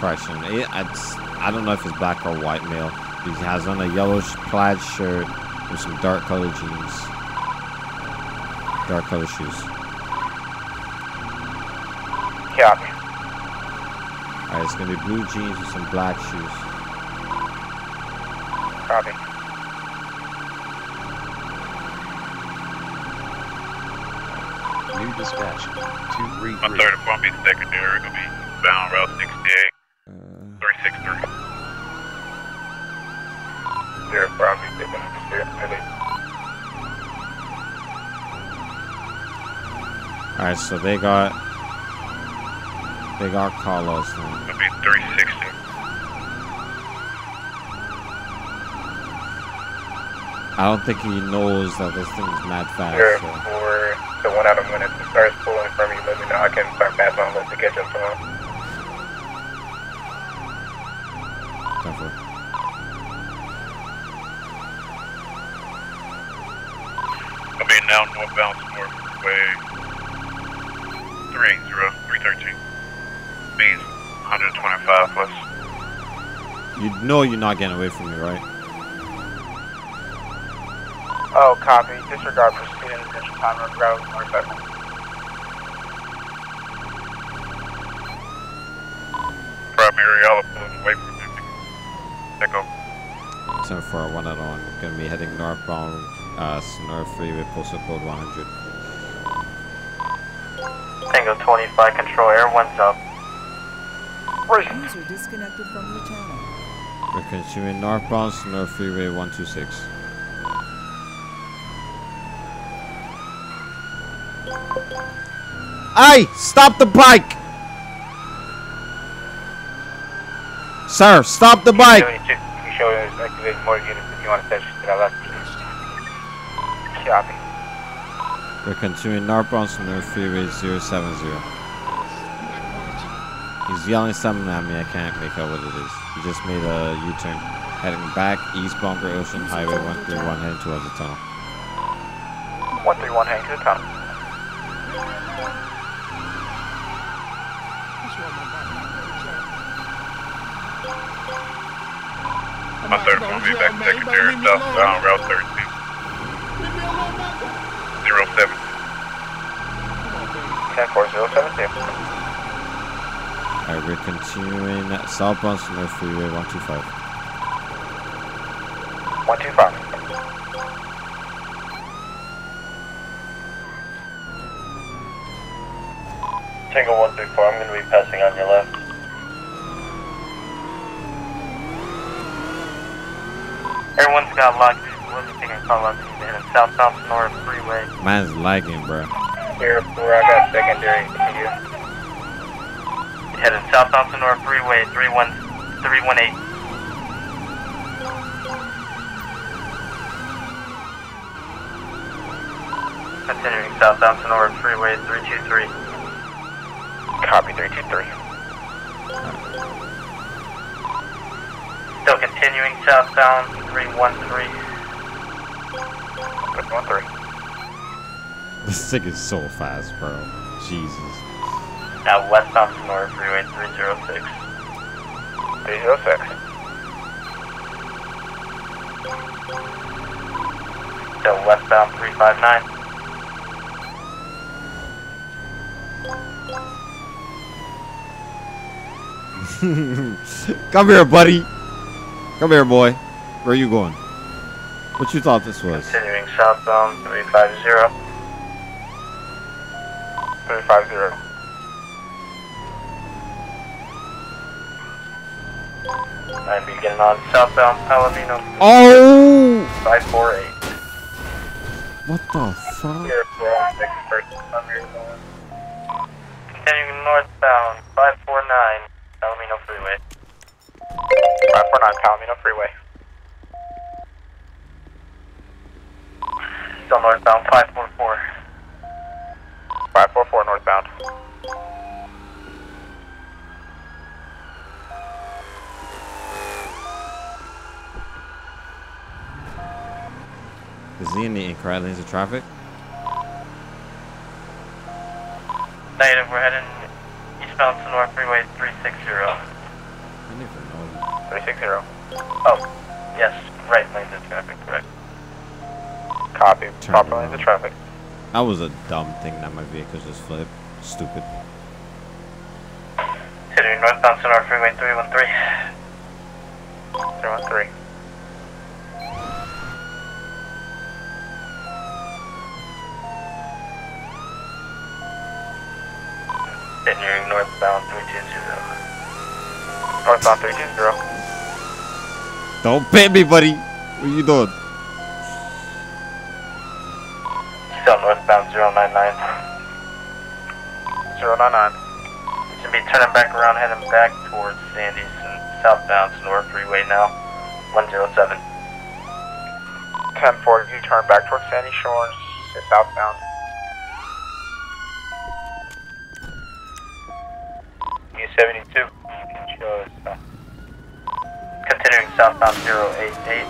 Speaker 2: correction. It, it's, I don't know if it's black or white male. He has on a yellowish plaid shirt with some dark colored jeans, dark colored shoes.
Speaker 12: Copy.
Speaker 2: Alright, it's gonna be blue jeans with some black shoes.
Speaker 12: Copy.
Speaker 17: New dispatch. Two three
Speaker 16: My
Speaker 17: three.
Speaker 16: third and Palm Beach secondary gonna be bound route 68, uh, 363.
Speaker 23: They're probably taking the steering headache.
Speaker 2: Alright, so they got they got Carlos now.
Speaker 16: Gonna be 360.
Speaker 2: I don't think he knows that this thing's mad fast.
Speaker 23: Zero
Speaker 2: So.
Speaker 23: four, the one out of minutes starts pulling from you, let me know. I can start passing on list to catch up to him.
Speaker 2: Careful.
Speaker 16: Gonna be now northbound Sport Way 380, 313. Speeds 125 plus.
Speaker 2: You know you're not getting away from me, right?
Speaker 12: Oh, copy. Disregard for speed and attention time of route motorcycle.
Speaker 16: Primary, all pulling away from you. Echo.
Speaker 2: 10 for one out on. Gonna be heading northbound, uh, Senora Freeway, postal code 100.
Speaker 8: Tango 25 control, air one's up.
Speaker 11: User disconnected from your channel.
Speaker 2: We're continuing northbound, Senora Freeway 126. Hey! Stop the bike! Sir, stop the bike!
Speaker 12: 72. You can show us activated more units if you want to touch to that left. Copy.
Speaker 2: We're continuing northbound Senora Freeway 070. He's yelling something at me, I can't make out what it is. He just made a U-turn, heading back east Bunker Ocean Highway 131 heading towards the tunnel.
Speaker 12: 131 heading to the tunnel.
Speaker 16: My third one be back secondary, southbound route 13. 07.
Speaker 12: 10472.
Speaker 2: Alright, we're continuing southbound Senora Freeway 125.
Speaker 12: 125.
Speaker 8: Tango 134, I'm gonna be passing on your left. Everyone's got locked. We'll be taking a call out to you in South Thompson North Freeway.
Speaker 2: Man's lagging, bro.
Speaker 23: Here, four, I got secondary to you.
Speaker 8: Heading South Thompson North Freeway 31 318. Continuing South Thompson North Freeway 323.
Speaker 12: Copy 323.
Speaker 8: Still continuing southbound 313.
Speaker 12: 313.
Speaker 2: This thing is so fast, bro. Jesus.
Speaker 8: Now West Thompson North Freeway 306.
Speaker 12: 306.
Speaker 8: Still westbound 359.
Speaker 2: Come here, buddy. Come here, boy. Where are you going? What you thought this was?
Speaker 8: Continuing southbound 350.
Speaker 12: 350.
Speaker 8: I'm beginning on southbound Palomino
Speaker 2: Oh!
Speaker 8: 548.
Speaker 2: What the fuck?
Speaker 23: Here, four, I'm taking first. I'm here.
Speaker 8: Continuing northbound 549 Palomino Freeway.
Speaker 12: 549 Palomino Freeway.
Speaker 8: Still northbound 544.
Speaker 12: 544 northbound.
Speaker 2: Is he in the incorrect lanes of traffic?
Speaker 8: Negative, we're heading eastbound to North Freeway 360.
Speaker 2: I didn't even know.
Speaker 12: 360.
Speaker 8: Oh, yes, right lanes of traffic, correct.
Speaker 12: Copy.
Speaker 2: Turn
Speaker 12: Proper lanes of traffic.
Speaker 2: That was a dumb thing that my vehicle just flipped. Stupid.
Speaker 8: Heading northbound to North Freeway 313.
Speaker 12: 313.
Speaker 8: Heading northbound 320.
Speaker 12: Northbound 320.
Speaker 2: Don't pit me, buddy. What you doing?
Speaker 8: Still northbound 099.
Speaker 12: 099.
Speaker 8: Should be turning back around, heading back towards Sandy's and southbound to North Freeway now. 107.
Speaker 12: 10-4, you turn back towards Sandy Shores, southbound.
Speaker 8: U72. You can show us. Uh, continuing southbound 088.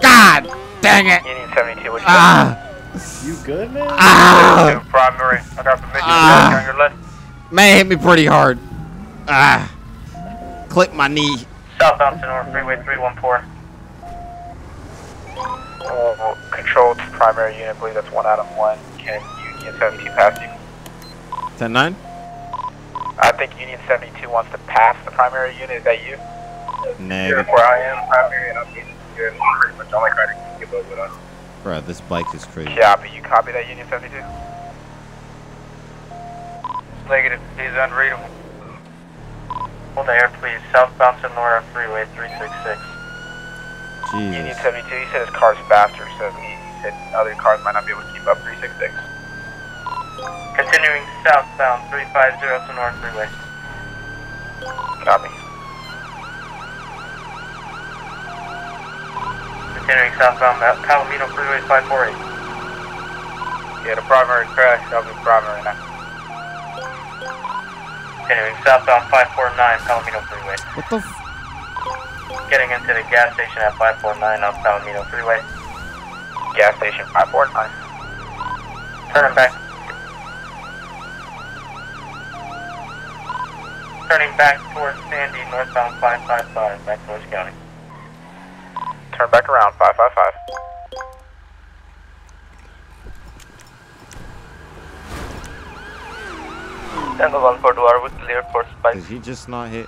Speaker 2: God dang it!
Speaker 12: Union 72, what you
Speaker 2: Ah!
Speaker 7: You good, man?
Speaker 2: Ah!
Speaker 12: Two primary. I got permission
Speaker 2: Ah.
Speaker 12: to on your left.
Speaker 2: Man hit me pretty hard. Ah. Clip my knee.
Speaker 8: Southbound to North Freeway 314.
Speaker 12: Oh, control to primary unit, I believe that's one out of one. Can Union 72 pass you?
Speaker 2: 10 9?
Speaker 12: I think Union 72 wants to pass the primary unit. Is that you?
Speaker 2: Negative.
Speaker 12: where I am primary and I'm getting you in pretty much all I try to keep up with us.
Speaker 2: Bro, this bike is crazy.
Speaker 12: Copy. You copy that Union 72?
Speaker 8: Negative. He's unreadable. Hold the air, please. Southbound to Nora Freeway 366.
Speaker 12: Union 72, he said his car's faster, so he, he said other cars might not be able to keep up 366.
Speaker 8: Continuing southbound 350 to North Freeway.
Speaker 12: Copy.
Speaker 8: Continuing southbound Pal- Palomino Freeway 548.
Speaker 12: Yeah, the primary crash, that'll be primary now.
Speaker 8: Continuing southbound 549 Palomino Freeway.
Speaker 2: What the f?
Speaker 8: Getting into the gas station at 549 on Palomino Freeway.
Speaker 12: Gas station 549.
Speaker 8: Turning back. Turning back towards Sandy, northbound 555, back towards County.
Speaker 12: Turn back around, 555.
Speaker 8: Tango 142 are with clear for spike.
Speaker 2: Did he just not hit?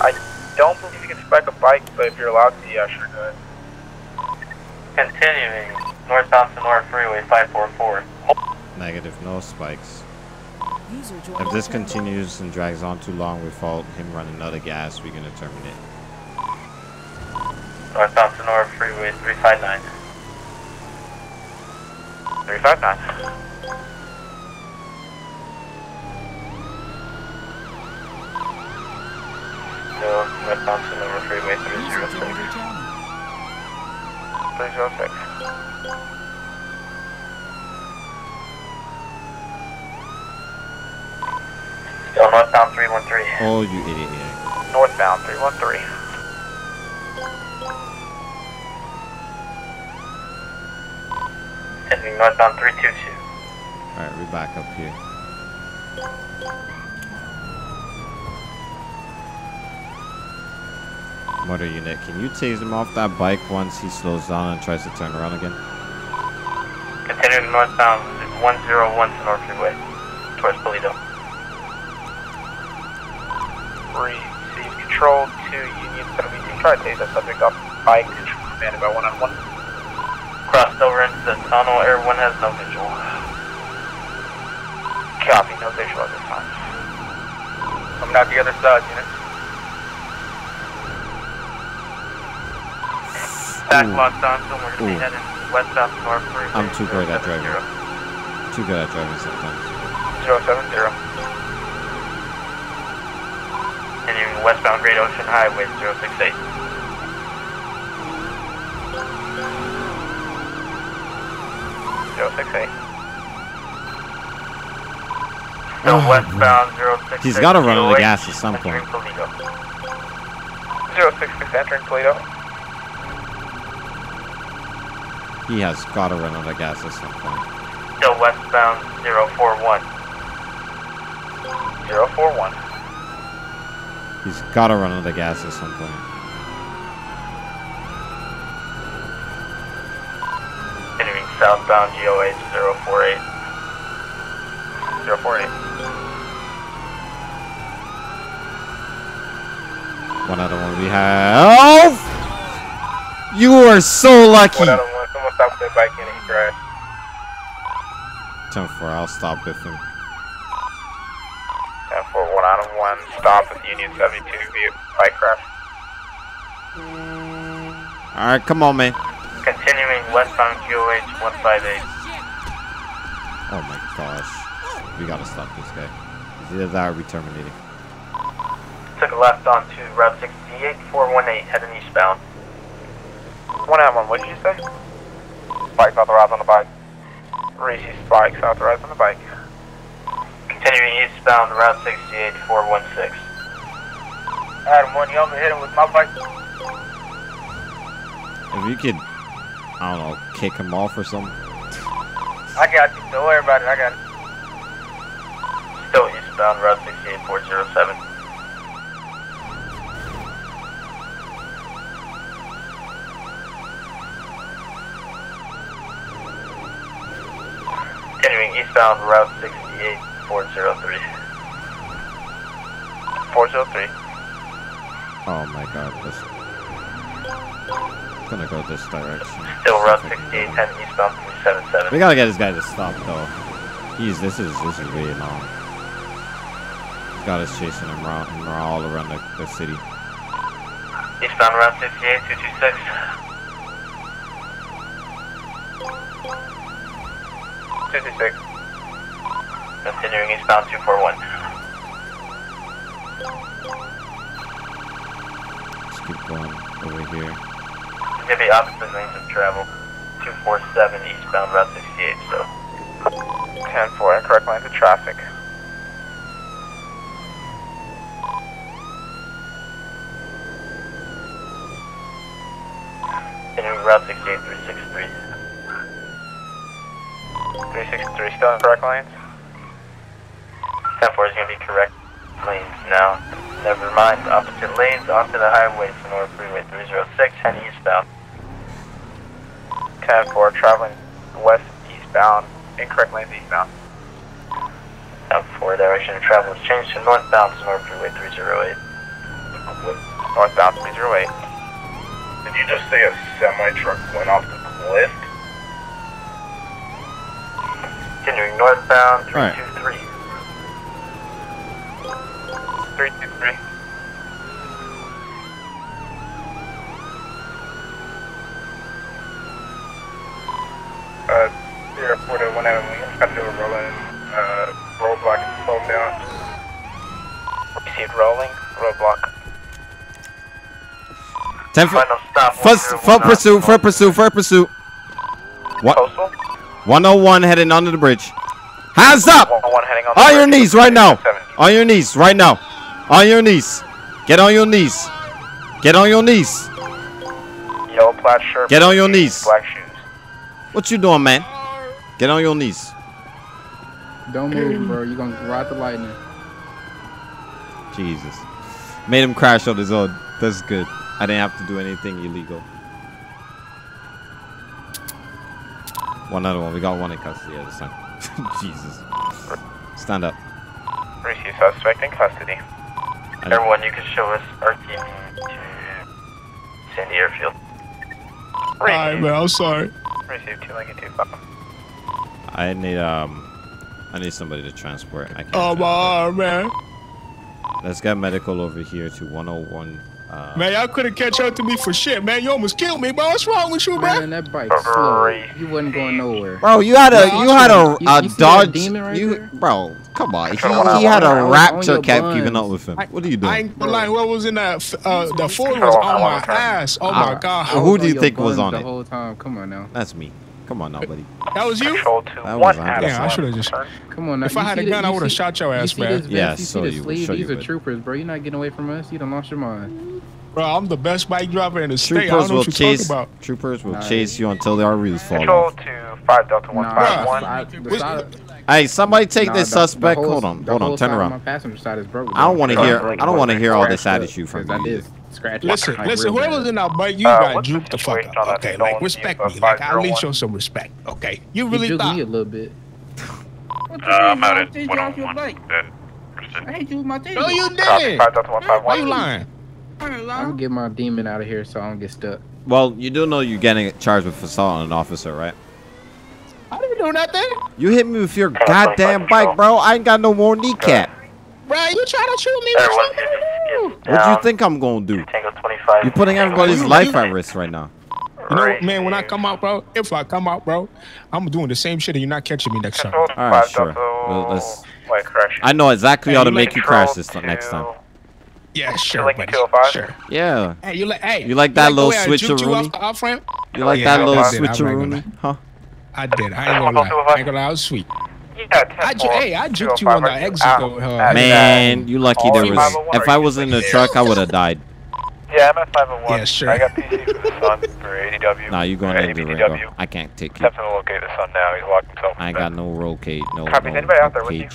Speaker 12: I don't believe you can spike a bike, but if you're allowed to, yeah, sure go ahead.
Speaker 8: Continuing northbound to North Freeway 544.
Speaker 2: Negative. No spikes.
Speaker 11: User joined
Speaker 2: If this continues and drags on too long we without him running out of gas, we're gonna terminate.
Speaker 8: Northbound to North Freeway 359.
Speaker 12: 359.
Speaker 8: No, northbound to North Freeway
Speaker 11: User joined
Speaker 8: 306.
Speaker 11: your channel.
Speaker 12: 306.
Speaker 8: Still northbound 313.
Speaker 2: Oh, you idiot. Yeah.
Speaker 12: Northbound 313.
Speaker 8: Heading northbound 322.
Speaker 2: Alright, we're back up here. Motor unit, can you tase him off that bike once he slows down and tries to turn around again?
Speaker 8: Continuing northbound 101 to North Freeway towards Paleto.
Speaker 12: Receive control to Union 72. Try to take that subject off bike, control commanded by one on one.
Speaker 8: Crossed over into the tunnel. everyone has no visual.
Speaker 12: Copy, no visual at this time. Coming out the other side, unit.
Speaker 8: Back
Speaker 2: Ooh.
Speaker 8: locked on, so we're going to be
Speaker 2: Ooh.
Speaker 8: heading westbound to North Freeway.
Speaker 2: I'm too good at driving. Too good at driving sometimes.
Speaker 12: 070.
Speaker 8: Continuing westbound Great Ocean Highway 068.
Speaker 12: Zero six eight.
Speaker 8: Still oh, westbound 068.
Speaker 2: He's got to run out
Speaker 8: of
Speaker 2: gas at some point.
Speaker 8: Paleto.
Speaker 12: Zero six six entering Paleto.
Speaker 2: He has got to run out of gas at some point.
Speaker 8: Still westbound 041.
Speaker 12: 041.
Speaker 2: He's got to run out of gas at some point.
Speaker 8: Continuing southbound GOH 048.
Speaker 12: 048.
Speaker 2: One out of one we have. You are so lucky.
Speaker 12: One out of one. Someone stopped their bike and he crashed.
Speaker 2: 10 4, I'll stop with him.
Speaker 12: 10 4, one out of one. Stop with Union 72 via bike crash.
Speaker 2: Alright, come on, man.
Speaker 8: Continuing westbound GOH 158.
Speaker 2: Oh my gosh. We gotta stop this guy. It's Either that or we terminating.
Speaker 8: Took a left onto Route 68 418 heading eastbound.
Speaker 12: One out of one. What did you say? Bike's authorized on the bike. Reese's bike's authorized on the bike.
Speaker 8: Continuing eastbound Route 68 416.
Speaker 12: Adam, one, you want me to hit him with my bike?
Speaker 2: If you could, I don't know, kick him off or something.
Speaker 12: I got you. Don't worry about it. I got it.
Speaker 8: Still eastbound Route 68 407. Continuing eastbound Route 68 403.
Speaker 12: 403.
Speaker 2: Oh my god, this. I'm gonna go this direction.
Speaker 8: Still Route 68 10 eastbound 377.
Speaker 2: We gotta get this guy to stop though. He's this is this is really long. He's got us chasing him around him around all around the, the city.
Speaker 8: Eastbound Route 68 226.
Speaker 12: Fifty six.
Speaker 8: Continuing eastbound 241.
Speaker 2: Let's keep going over here.
Speaker 8: It's gonna be opposite lanes of travel. 247 eastbound Route 68, so.
Speaker 12: 10 4, incorrect lines of traffic.
Speaker 8: Continuing Route 68 363.
Speaker 12: 363, still incorrect lanes?
Speaker 8: 10 4 is gonna be correct lanes now. Never mind, opposite lanes onto the highway for North Freeway 306 and eastbound.
Speaker 12: 10 4, traveling west eastbound, incorrect lanes eastbound.
Speaker 8: 10 4, direction of travel has changed to northbound to North Freeway 308.
Speaker 12: Northbound 308.
Speaker 15: Did you just say a semi truck went off the cliff?
Speaker 8: Continuing northbound
Speaker 2: Right.
Speaker 8: 323.
Speaker 12: 323.
Speaker 15: Uh, airport at one Avenue. Got to do a rolling, uh, roadblock and slow down.
Speaker 12: Received rolling, roadblock.
Speaker 2: 10 for,
Speaker 8: Final stop.
Speaker 2: first, for pursuit, for pursuit, for pursuit. What?
Speaker 12: Postal?
Speaker 2: 101 heading under the bridge. Hands up!
Speaker 12: 101 heading on the
Speaker 2: On your knees right now. On your knees right now. On your knees. Get on your knees. Get on your knees.
Speaker 12: Yellow plaid shirt.
Speaker 2: Get on your
Speaker 12: jeans,
Speaker 2: knees.
Speaker 12: Black shoes.
Speaker 2: What you doing, man? Get on your knees.
Speaker 14: Don't move, bro. You're gonna ride the lightning.
Speaker 2: Jesus. Made him crash on his own. That's good. I didn't have to do anything illegal. One other one. We got one in custody at this time. Jesus. Stand up.
Speaker 12: Received suspect in custody.
Speaker 2: I-
Speaker 8: Everyone, you can show us RTB to Sandy Airfield.
Speaker 5: Alright, man. I'm sorry.
Speaker 12: Received 2 Lincoln 25.
Speaker 2: I need um I need somebody to transport. I can't
Speaker 5: Oh, my arm, man.
Speaker 2: Let's get medical over here to 101 Uh,
Speaker 5: Man, y'all couldn't catch up to me for shit, man. You almost killed me, bro. What's wrong with you, bro?
Speaker 14: Man, that bike slow. You wasn't going nowhere.
Speaker 2: Bro, you had a
Speaker 14: No,
Speaker 2: you had a,
Speaker 14: you-
Speaker 2: a
Speaker 14: you see that
Speaker 2: dodge.
Speaker 14: demon right
Speaker 2: you,
Speaker 14: there?
Speaker 2: bro, come on. He, he had a raptor
Speaker 14: your
Speaker 2: kept keeping up with him. What are you doing?
Speaker 5: I ain't gonna lie, whoever was in that, uh, the Ford was on my ass. Oh my god.
Speaker 2: who do you think was
Speaker 14: buns
Speaker 2: on
Speaker 14: the
Speaker 2: it?
Speaker 14: whole time? Come on now.
Speaker 2: That's me. Come on now, buddy.
Speaker 5: That was you?
Speaker 2: That was Andre.
Speaker 5: Yeah, I should have just.
Speaker 14: Come on now.
Speaker 5: If I had a
Speaker 14: see the-
Speaker 5: gun, I would have
Speaker 14: see-
Speaker 5: shot your ass,
Speaker 14: see
Speaker 5: man.
Speaker 14: this vest?
Speaker 2: Yeah,
Speaker 14: you see
Speaker 2: so
Speaker 14: the
Speaker 2: you-
Speaker 14: sleeve?
Speaker 2: so you
Speaker 14: These are troopers, bro. You're not getting away from us. You done lost your mind.
Speaker 5: Bro, I'm the best bike driver in the state. I don't know
Speaker 2: will
Speaker 5: what you're
Speaker 2: chase.
Speaker 5: talking about.
Speaker 2: Troopers will
Speaker 14: Nah.
Speaker 2: chase you until their wheels fall
Speaker 12: Control to 5 Delta 151.
Speaker 14: Nah, side- the side-
Speaker 2: Hey, somebody take
Speaker 14: nah,
Speaker 2: this
Speaker 14: the- the
Speaker 2: suspect.
Speaker 14: whole-
Speaker 2: hold on, hold on, turn around.
Speaker 14: Passenger side is broken.
Speaker 2: I don't want to hear. I don't want to hear all this attitude from
Speaker 14: 'cause I
Speaker 2: you.
Speaker 14: did scratch
Speaker 5: Listen,
Speaker 14: like
Speaker 5: listen.
Speaker 14: real
Speaker 5: Whoever's
Speaker 14: bad.
Speaker 5: in that bike, you
Speaker 12: Uh,
Speaker 5: gotta
Speaker 12: the
Speaker 5: juke the fuck up. Okay, like respect me. Like at
Speaker 12: 501?
Speaker 5: least show some respect. Okay, you
Speaker 14: You
Speaker 5: really
Speaker 14: juked
Speaker 5: thought.
Speaker 14: me a little bit.
Speaker 6: Uh, I'm out at 101. Uh,
Speaker 14: I hate you, my
Speaker 5: No, you didn't.
Speaker 12: 5 Delta 151.
Speaker 5: Why you lying?
Speaker 14: I'm gonna get my demon out of here so I don't get stuck.
Speaker 2: Well, you do know you're getting charged with assault on an officer, right?
Speaker 5: I didn't do nothing.
Speaker 2: You hit me with your goddamn bike, bro. I ain't got no more kneecap.
Speaker 5: Bro, you trying to shoot me with
Speaker 12: Everyone
Speaker 5: something?
Speaker 2: What do you think I'm gonna do?
Speaker 12: 25.
Speaker 2: You're putting everybody's life at risk right now.
Speaker 5: You know, man, when I come out, bro, if I come out, bro, I'm doing the same shit and you're not catching me next time.
Speaker 2: All right, sure. Well, let's- I know exactly
Speaker 5: Hey,
Speaker 2: how to make you crash this t- next time.
Speaker 5: Yeah, sure,
Speaker 12: Lincoln
Speaker 5: buddy.
Speaker 12: 205?
Speaker 5: Sure.
Speaker 2: Yeah.
Speaker 5: Hey, you like, hey,
Speaker 2: You like that
Speaker 5: the
Speaker 2: little
Speaker 5: way I juked you
Speaker 2: switcheroonie?
Speaker 5: off the?
Speaker 2: You like oh,
Speaker 5: Yeah,
Speaker 2: that little
Speaker 5: did, I'm not gonna
Speaker 2: switcheroonie? Huh?
Speaker 5: I did. I ain't gonna lie. I ain't gonna lie. I was sweet.
Speaker 12: Yeah,
Speaker 5: I ju- hey, I juked you on the exit though. Uh,
Speaker 2: Man, you lucky there was. If I was in the truck, I would have died.
Speaker 12: Yeah, I'm at 501.
Speaker 5: Yeah, sure.
Speaker 12: I got PC for the sun for ADW.
Speaker 2: Nah, you going
Speaker 12: Or
Speaker 2: into
Speaker 12: ABDW.
Speaker 2: Ringo. I can't take you.
Speaker 12: Attempting to locate the sun now. He's locked himself.
Speaker 2: I ain't got no roll cage, no,
Speaker 12: Copy.
Speaker 2: no,
Speaker 12: Anybody out there
Speaker 2: no
Speaker 12: with you?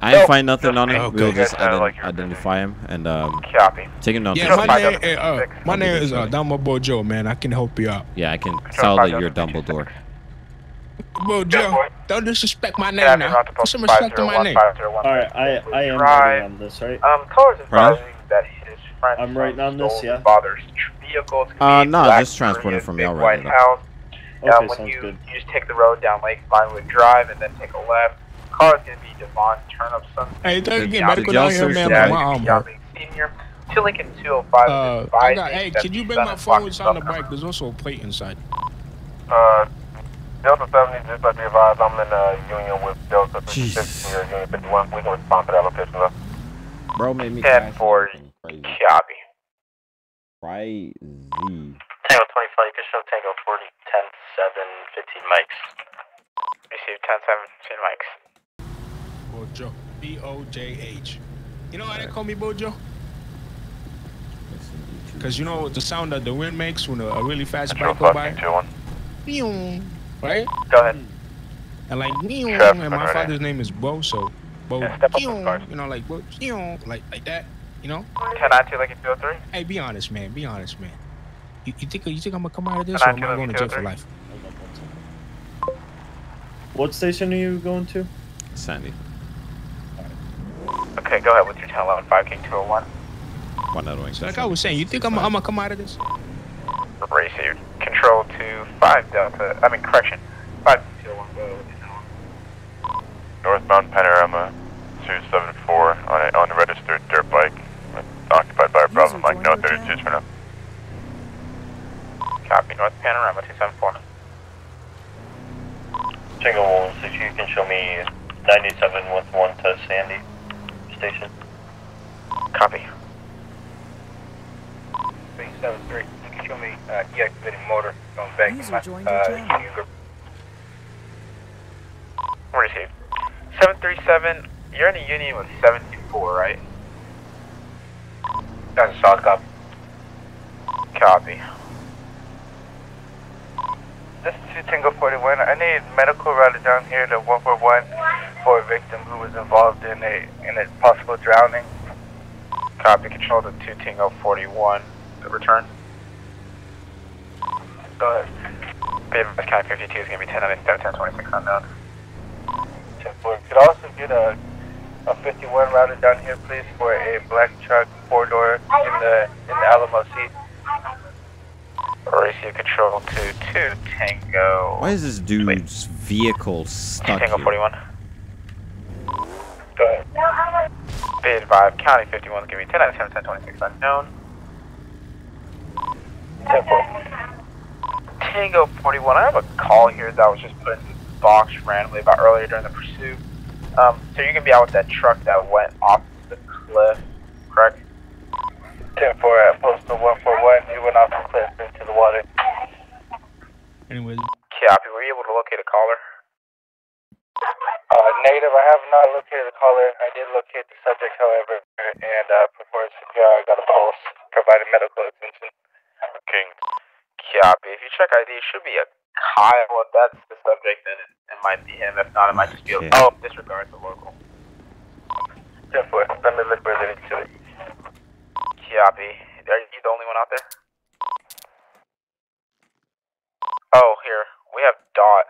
Speaker 2: Cage. I ain't
Speaker 12: No,
Speaker 2: find nothing on
Speaker 12: me.
Speaker 2: it. We'll just ident-
Speaker 12: like
Speaker 2: identify him and um,
Speaker 12: Copy.
Speaker 2: take him down
Speaker 5: Yeah, my name,
Speaker 12: Delta
Speaker 5: uh, uh,
Speaker 12: six.
Speaker 5: my
Speaker 2: be
Speaker 5: name
Speaker 2: there
Speaker 5: is uh,
Speaker 2: shortly.
Speaker 5: Damo Bojo, man. I can help you out.
Speaker 2: Yeah, I can
Speaker 12: Control
Speaker 2: tell
Speaker 12: five
Speaker 2: that you're
Speaker 12: Delta
Speaker 2: Dumbledore.
Speaker 5: Bojo, don't disrespect my
Speaker 12: Yeah,
Speaker 5: name now. Put some respect on my name.
Speaker 13: Alright, I, I am
Speaker 12: Drive.
Speaker 13: writing on this, right?
Speaker 12: Um, Color's
Speaker 2: Right.
Speaker 12: advising that his friend
Speaker 13: I'm writing on this, yeah?
Speaker 12: father's vehicle. It's
Speaker 2: Uh,
Speaker 12: gonna be
Speaker 2: no, just transport from
Speaker 12: big
Speaker 2: y'all
Speaker 12: white
Speaker 2: now.
Speaker 12: house.
Speaker 13: Okay,
Speaker 12: um, when
Speaker 13: sounds
Speaker 12: you,
Speaker 13: good.
Speaker 12: you just take the road down Lake Vinewood Drive and then take a left. Car is gonna be Devon Turnup Sun.
Speaker 5: Hey, tell you again, medical
Speaker 2: y'all
Speaker 5: down here, man.
Speaker 2: the
Speaker 5: My
Speaker 2: bike?
Speaker 5: mom, bro.
Speaker 12: Senior. To Lincoln 205.
Speaker 5: Uh, I got, hey, can you bring my phone It's on the bike? There's also a plate inside.
Speaker 15: Uh, Delta 70, just like the advised, I'm in uh, union with Delta 56 near Union 51. We can respond to that location. though.
Speaker 2: Bro made me
Speaker 12: 10 for
Speaker 2: something crazy.
Speaker 12: Copy.
Speaker 2: Crazy.
Speaker 8: Tango 25, you can show Tango 40, 10, 7, 15 mics.
Speaker 12: Receive 10 17 mics.
Speaker 5: Bojo. B O J H. You know why they call me Bojo? Because you know the sound that the wind makes when a, a really fast
Speaker 15: Control
Speaker 5: bike go by?
Speaker 15: 521.
Speaker 5: Pew, Right?
Speaker 12: Go ahead.
Speaker 5: And like, pew,
Speaker 15: Traffic
Speaker 5: and my
Speaker 15: already.
Speaker 5: father's name is Bo, so Bo,
Speaker 12: Yeah, step up
Speaker 5: pew,
Speaker 12: on
Speaker 5: you know, like, Bo, pew, like, like that, you know?
Speaker 12: 10 Lincoln 203.
Speaker 5: Hey, be honest, man. Be honest, man. You, you think you think I'm gonna come out of this,
Speaker 12: Can
Speaker 5: or
Speaker 12: I
Speaker 5: am I
Speaker 12: do
Speaker 5: going to
Speaker 12: it
Speaker 5: jail for life?
Speaker 13: What station are you going to?
Speaker 2: Sandy.
Speaker 12: Okay, go ahead with your 10 11 5 King 201.
Speaker 2: One other one.
Speaker 5: So like I was saying, you think I'm, I'm gonna come out of this?
Speaker 12: Receive. Control to 5 Delta. I mean, correction. 5 201. Go with your 10 11.
Speaker 15: Northbound Panorama 274 on a unregistered dirt bike occupied by a Bravo
Speaker 11: User
Speaker 15: Mike
Speaker 11: joined
Speaker 15: No
Speaker 11: your
Speaker 15: 32
Speaker 11: channel.
Speaker 15: for now.
Speaker 12: Copy. North Panorama 274.
Speaker 8: Tango 160, you can show me 97 with 1 to Sandy Station.
Speaker 12: Copy. 373. You can show me uh, deactivating motor going back
Speaker 11: User
Speaker 12: my
Speaker 11: joined
Speaker 12: uh, union group. Receive. 737. You're in a union with 724, right? That's a solid copy. Copy.
Speaker 15: This is 2 Tango 41. I need medical routed down here to 141 for a victim who was involved in a in a possible drowning.
Speaker 12: Copy. Control to 2 Tango 41. Return.
Speaker 15: Go ahead.
Speaker 12: Baby County 52 is going to be 10 on 10 26 unknown.
Speaker 15: 10 4. Could also get a a 51 routed down here, please, for a black truck four door in the in the Alamo seat.
Speaker 12: Receive control to 2 Tango.
Speaker 2: Why is this dude's vehicle stuck
Speaker 12: Tango 41.
Speaker 15: Go ahead.
Speaker 12: Be advised, County 51 is giving me 10 out of 10, 10, 26 unknown. 10 Tango 41, I have a call here that was just put into the box randomly about earlier during the pursuit. Um, so you're gonna be out with that truck that went off the cliff, correct?
Speaker 8: 10 4 at postal 141. You went off the cliff into the water.
Speaker 5: Anyways,
Speaker 12: Copy, were you able to locate a caller?
Speaker 8: Uh, negative. I have not located the caller. I did locate the subject, however, and uh, performed CPR. I got a pulse, provided medical attention.
Speaker 12: King. Copy. If you check ID, it should be a Kyle. If that's the subject, then it, it might be him. If not, it might just be a.
Speaker 2: Okay.
Speaker 12: Oh, disregard the local.
Speaker 8: 10 4. Let me look further into it.
Speaker 12: Copy. Are you the only one out there? Oh, here. We have Dot.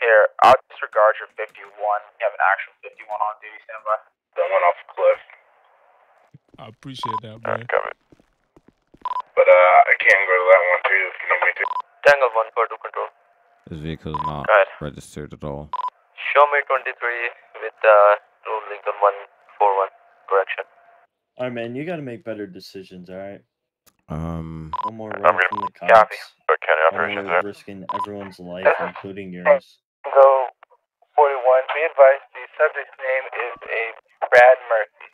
Speaker 12: Here, I'll disregard your 51. We have an actual 51 on duty standby.
Speaker 15: That went off the cliff.
Speaker 5: I appreciate that, bro.
Speaker 15: covered. But uh, I can't go to that one too if you need me to.
Speaker 8: Tango 1 for 2 control.
Speaker 2: This vehicle is not
Speaker 8: Go
Speaker 2: registered at all.
Speaker 8: Show me 23 with uh, Road Lincoln 141. Correction.
Speaker 13: Alright, man, you gotta make better decisions, alright?
Speaker 2: Um,
Speaker 13: One more
Speaker 15: I'm
Speaker 13: run from the cops.
Speaker 15: But county
Speaker 13: One
Speaker 15: operations
Speaker 13: more
Speaker 15: there.
Speaker 13: risking everyone's life, including yours.
Speaker 8: Go 41. Be advised, the subject's name is a Brad Murphy.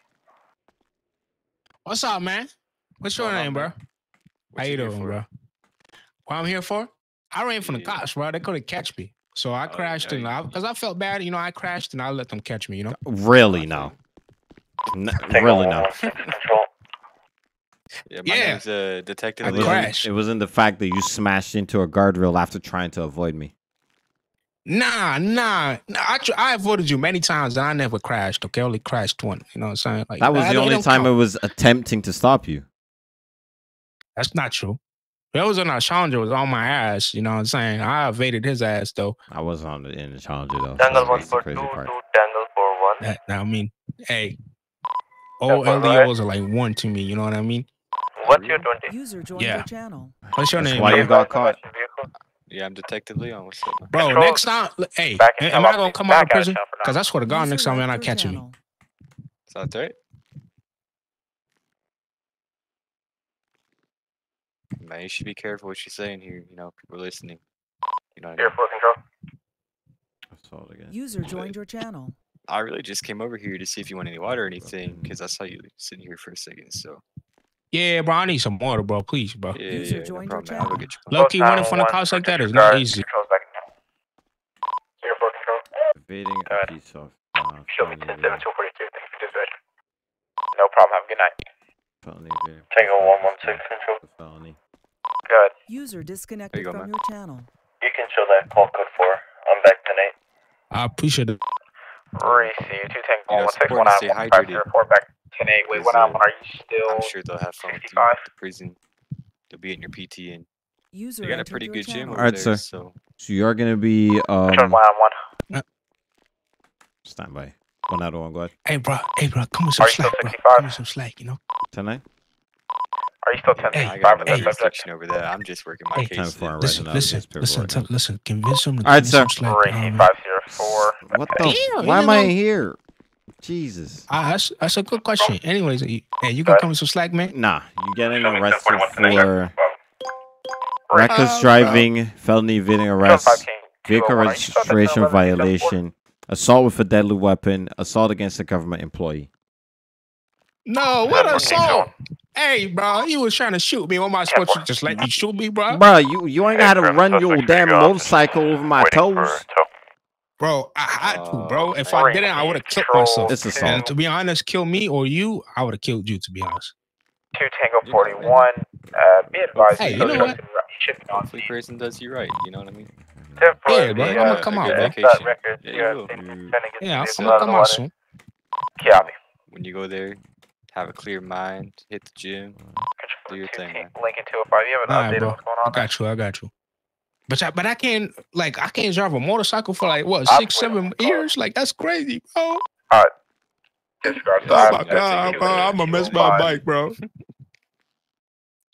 Speaker 5: What's up, man? What's your
Speaker 18: Going on,
Speaker 5: name, bro? How you
Speaker 18: you
Speaker 5: doing,
Speaker 18: for?
Speaker 5: bro? What I'm here for? I ran from the cops, bro. They couldn't catch me, so I
Speaker 18: Oh,
Speaker 5: crashed
Speaker 18: yeah,
Speaker 5: and
Speaker 18: you-
Speaker 5: I, because I felt bad, you know, I crashed and I let them catch me, you know.
Speaker 2: really no. N- really no.
Speaker 8: Control.
Speaker 18: Yeah, my
Speaker 5: Yeah.
Speaker 18: name's uh, Detective
Speaker 5: I
Speaker 2: It
Speaker 18: Leon.
Speaker 5: crashed.
Speaker 2: wasn't, it wasn't the fact that you smashed into a guardrail after trying to avoid me.
Speaker 5: Nah, nah. nah I, tr- I avoided you many times and I never crashed. Okay, I only crashed one. You know what I'm saying? Like
Speaker 2: That was
Speaker 5: I
Speaker 2: the
Speaker 5: don't-
Speaker 2: only time
Speaker 5: count.
Speaker 2: I was attempting to stop you.
Speaker 5: That's not true. That was when our Challenger was on my ass. You know what I'm saying? I evaded his ass though.
Speaker 2: I wasn't on the, in the challenger though.
Speaker 8: Tango
Speaker 2: so
Speaker 8: 1 for 2,
Speaker 2: crazy
Speaker 8: 2
Speaker 2: part.
Speaker 8: Tango for 1.
Speaker 5: That, I mean, hey, all
Speaker 8: That's all right.
Speaker 5: LDOs are like one to me. You know what I mean?
Speaker 8: What's your 20?
Speaker 11: User joined
Speaker 5: Yeah.
Speaker 11: your channel.
Speaker 5: What's your
Speaker 2: That's
Speaker 5: name,
Speaker 2: why you got caught.
Speaker 18: Yeah, I'm Detective Leon. What's up, man?
Speaker 5: Bro,
Speaker 12: Control-
Speaker 5: next time, hey,
Speaker 12: Back
Speaker 5: am I gonna come
Speaker 12: back
Speaker 5: out
Speaker 12: out
Speaker 5: of
Speaker 12: of
Speaker 5: prison?
Speaker 12: town for now.
Speaker 5: Because I swear to God,
Speaker 11: User
Speaker 5: next time you're
Speaker 11: left
Speaker 5: not
Speaker 11: your
Speaker 5: catching me.
Speaker 11: channel.
Speaker 18: Sounds right. Man, you should be careful what you're saying here. You know, people listening. You know what I
Speaker 12: Here,
Speaker 18: mean?
Speaker 12: full control.
Speaker 2: I saw it again.
Speaker 11: User joined your channel.
Speaker 18: I really just came over here to see if you want any water or anything, because I saw you sitting here for a second. So
Speaker 5: Yeah, bro, I need some water, bro. Please, bro.
Speaker 18: yeah,
Speaker 11: User
Speaker 18: yeah, no
Speaker 11: your
Speaker 18: problem, man. I'll get you.
Speaker 5: Low key running from the
Speaker 12: 911
Speaker 5: cops like that is
Speaker 12: disregard.
Speaker 5: not easy.
Speaker 12: Control's back in town. Here, full control.
Speaker 2: Evading a piece of uh,
Speaker 12: Show me 10 7 242. Thank you for dispatch. No problem. Have a good night.
Speaker 2: felony evading a
Speaker 8: Tango 116 control.
Speaker 2: felony.
Speaker 12: Good.
Speaker 11: User disconnected
Speaker 18: go,
Speaker 11: from
Speaker 18: man.
Speaker 11: your channel.
Speaker 8: You can show that call code 4. I'm back tonight.
Speaker 5: I appreciate it.
Speaker 12: Receive 2 Tango
Speaker 18: You know, it's
Speaker 12: 116
Speaker 18: important to stay
Speaker 12: 19
Speaker 18: hydrated.
Speaker 12: report back 10 8. Wait,
Speaker 18: Because,
Speaker 12: what on? Are you still
Speaker 18: I'm sure they'll have fun with you
Speaker 12: 65?
Speaker 18: at the prison. They'll be in your PT, and
Speaker 11: User
Speaker 18: they got a pretty
Speaker 11: your
Speaker 18: good gym over
Speaker 2: Alright,
Speaker 18: there.
Speaker 2: sir.
Speaker 18: So
Speaker 2: So you're gonna be
Speaker 12: Control
Speaker 2: um
Speaker 12: 1 on 1.
Speaker 2: stand by. One out of one, go ahead.
Speaker 5: Hey, bro. Hey, bro. Come with some
Speaker 12: Are you still
Speaker 5: slack, bro.
Speaker 12: 65?
Speaker 5: Come with some slack, you know?
Speaker 2: Tonight?
Speaker 12: Are you still 10
Speaker 5: Hey,
Speaker 18: I
Speaker 12: 65
Speaker 18: got
Speaker 12: with
Speaker 18: no
Speaker 12: that subject?
Speaker 18: jurisdiction over there. I'm just working my
Speaker 5: Hey,
Speaker 2: Time
Speaker 18: case.
Speaker 2: for our
Speaker 5: Listen,
Speaker 2: right now.
Speaker 5: listen, listen, listen. Convince him to
Speaker 2: All right,
Speaker 5: give me some
Speaker 2: sir.
Speaker 5: slack. you know
Speaker 12: Receive
Speaker 5: what I mean?
Speaker 12: 504.
Speaker 2: What the?
Speaker 5: Damn,
Speaker 2: why am I here? Jesus.
Speaker 5: Ah, that's, that's a good question. Anyways, you- hey, you gonna come with some slack, man?
Speaker 2: Nah, you getting
Speaker 15: Show me
Speaker 2: arrested for reckless
Speaker 5: Oh,
Speaker 2: driving, felony evading arrest,
Speaker 12: 5
Speaker 2: vehicle
Speaker 12: 201. Are you still at that
Speaker 2: registration violation, assault with a deadly weapon, assault against a government employee.
Speaker 5: No, what
Speaker 12: Ten
Speaker 5: assault? Hey, bro, you was trying to shoot me. What am I supposed to just let you shoot me, bro?
Speaker 2: Bro, you you ain't gotta run your damn motorcycle over my
Speaker 15: Waiting for
Speaker 2: toes.
Speaker 15: Tow.
Speaker 5: Bro, I had to, bro. If
Speaker 12: Oh,
Speaker 5: I didn't, I would have killed myself.
Speaker 2: It's assault.
Speaker 5: And to be honest, kill me or you, I would have killed you. To be honest.
Speaker 12: 2 Tango 41. Uh, be advised.
Speaker 5: Hey,
Speaker 12: the
Speaker 5: you know
Speaker 12: subject
Speaker 5: what?
Speaker 12: is should be on
Speaker 18: Hopefully, prison does you right. You know what I mean?
Speaker 5: Yeah, bro. I'm
Speaker 18: uh,
Speaker 5: gonna come
Speaker 18: a
Speaker 5: out,
Speaker 18: good
Speaker 5: bro.
Speaker 18: vacation.
Speaker 8: record.
Speaker 18: Yeah,
Speaker 8: You
Speaker 18: you
Speaker 8: have
Speaker 18: will.
Speaker 8: safety
Speaker 18: You-
Speaker 8: trying to
Speaker 5: Yeah, I'm gonna come out soon.
Speaker 12: Copy.
Speaker 18: when you go there, have a clear mind, hit the gym, do your thing, man.
Speaker 12: Lincoln 205. You have an
Speaker 5: All
Speaker 12: update
Speaker 5: right,
Speaker 12: on
Speaker 5: bro.
Speaker 12: what's going
Speaker 5: I
Speaker 12: on there?
Speaker 5: got you. I got you. But I, but I can't like I can't drive a motorcycle for like what
Speaker 12: I'm
Speaker 5: six, seven
Speaker 12: on the call.
Speaker 5: years. Like that's crazy, bro.
Speaker 12: Disregard. So
Speaker 5: Oh
Speaker 12: I'm-
Speaker 5: my god, bro! I'm gonna mess my bike, bro.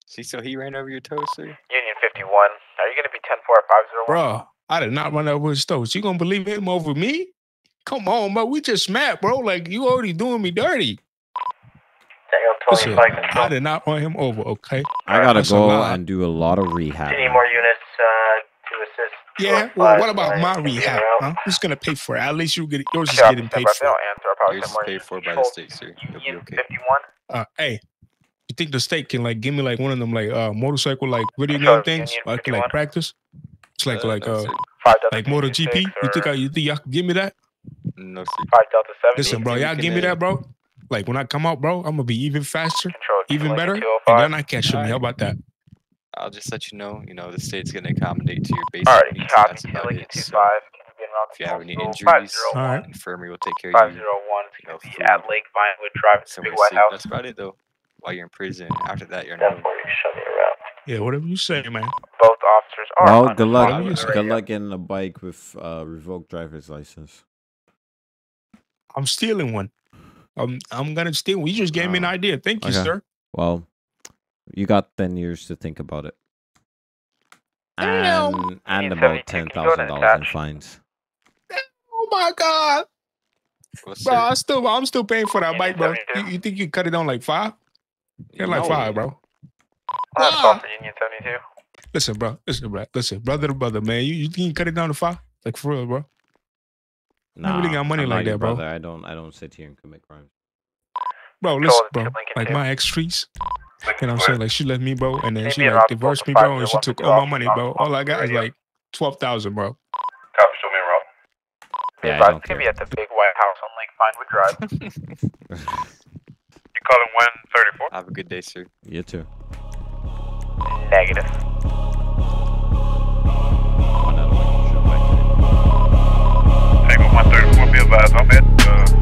Speaker 18: See, so he ran over your toes, sir?
Speaker 12: Union 51. Are you going to be 10 4 501?
Speaker 5: Bro, I did not run over his toes. You gonna believe him over me? Come on, bro. We just met, bro. Like you already doing me dirty.
Speaker 8: Daniel
Speaker 5: Listen,
Speaker 8: Tony, flight.
Speaker 5: I did not want him over. Okay.
Speaker 2: I gotta
Speaker 5: That's
Speaker 2: go
Speaker 5: lot.
Speaker 2: and do a lot of rehab.
Speaker 8: Any more units uh, to assist?
Speaker 5: Yeah. Well, what about my rehab? Huh? Who's gonna pay for it? At least you get yours is getting paid for.
Speaker 18: Yours is paid for by the state, sir. You'll be okay.
Speaker 5: Uh, hey, you think the state can like give me like one of them like uh motorcycle like video
Speaker 8: Control,
Speaker 5: game things
Speaker 8: Union
Speaker 5: I can like practice? It's like
Speaker 18: Uh,
Speaker 5: like
Speaker 18: no,
Speaker 5: uh
Speaker 18: sir.
Speaker 5: like MotoGP. You think I you think y'all can give me that?
Speaker 18: No, sir.
Speaker 12: Five Delta seven.
Speaker 5: Listen, bro, y'all give me
Speaker 18: uh,
Speaker 5: that, bro. Like when I come out, bro, I'm gonna be even faster,
Speaker 12: Control,
Speaker 5: even better, and
Speaker 12: 205.
Speaker 5: y'all not catching me. How about that?
Speaker 18: I'll just let you know, you know, the state's gonna accommodate to your basic
Speaker 12: Alrighty,
Speaker 18: needs.
Speaker 12: copy.
Speaker 18: That's about
Speaker 12: Lincoln
Speaker 18: it. So
Speaker 12: five. You be
Speaker 18: if you have any
Speaker 12: control?
Speaker 18: injuries,
Speaker 12: 501.
Speaker 5: Alright.
Speaker 18: infirmary will take care of you.
Speaker 12: zero one. It's
Speaker 18: you know,
Speaker 12: be
Speaker 18: food,
Speaker 12: at Lake Vinewood Drive. It's a
Speaker 18: somewhere
Speaker 12: big
Speaker 18: to
Speaker 12: white
Speaker 18: sleep.
Speaker 12: house.
Speaker 18: That's about it, though. While you're in prison, after that, you're
Speaker 8: Ten
Speaker 18: not.
Speaker 8: forty, show me around.
Speaker 5: Yeah, whatever you say, man.
Speaker 12: Both officers are.
Speaker 2: Well,
Speaker 12: on
Speaker 2: good
Speaker 12: the
Speaker 2: luck.
Speaker 12: phone with the
Speaker 2: Good
Speaker 12: radio.
Speaker 2: luck getting a bike with uh, revoked driver's license.
Speaker 5: I'm stealing one. I'm I'm gonna steal. You just gave me an idea. Thank you,
Speaker 2: okay.
Speaker 5: sir.
Speaker 2: Well, you got ten years to think about it, and and about
Speaker 12: 72,
Speaker 2: ten
Speaker 12: can you go to
Speaker 2: thousand dollars in fines.
Speaker 5: Oh my god,
Speaker 18: Well,
Speaker 5: bro!
Speaker 18: sir,
Speaker 5: I still I'm still paying for that bike, bro. You,
Speaker 12: 72.
Speaker 5: you think you cut it down like five? Yeah, like
Speaker 18: no.
Speaker 5: five, bro.
Speaker 12: Last
Speaker 5: Ah.
Speaker 12: call for Union seventy two.
Speaker 5: Listen, bro. Listen, bro. Listen, brother to brother, man. You, you think you cut it down to five? Like for real, bro?
Speaker 2: Nah,
Speaker 5: really got money
Speaker 2: I'm
Speaker 5: like
Speaker 2: not your
Speaker 5: that, bro.
Speaker 2: brother. I don't. I don't sit here and commit crimes.
Speaker 5: Bro, listen, bro. Like my ex trees. You know what I'm saying? Like she left me, bro, and then she like divorced me, bro, and she took all my money, bro. All I got is
Speaker 12: radio.
Speaker 5: like twelve thousand, bro.
Speaker 15: Copy, show me around.
Speaker 2: Yeah, I don't
Speaker 12: it's gonna be at the big white house on Lake Vinewood Drive.
Speaker 6: You calling 134?
Speaker 18: have a good day, sir.
Speaker 2: You too.
Speaker 12: Negative.
Speaker 2: 134 Bill
Speaker 6: Vibes. I'm at uh,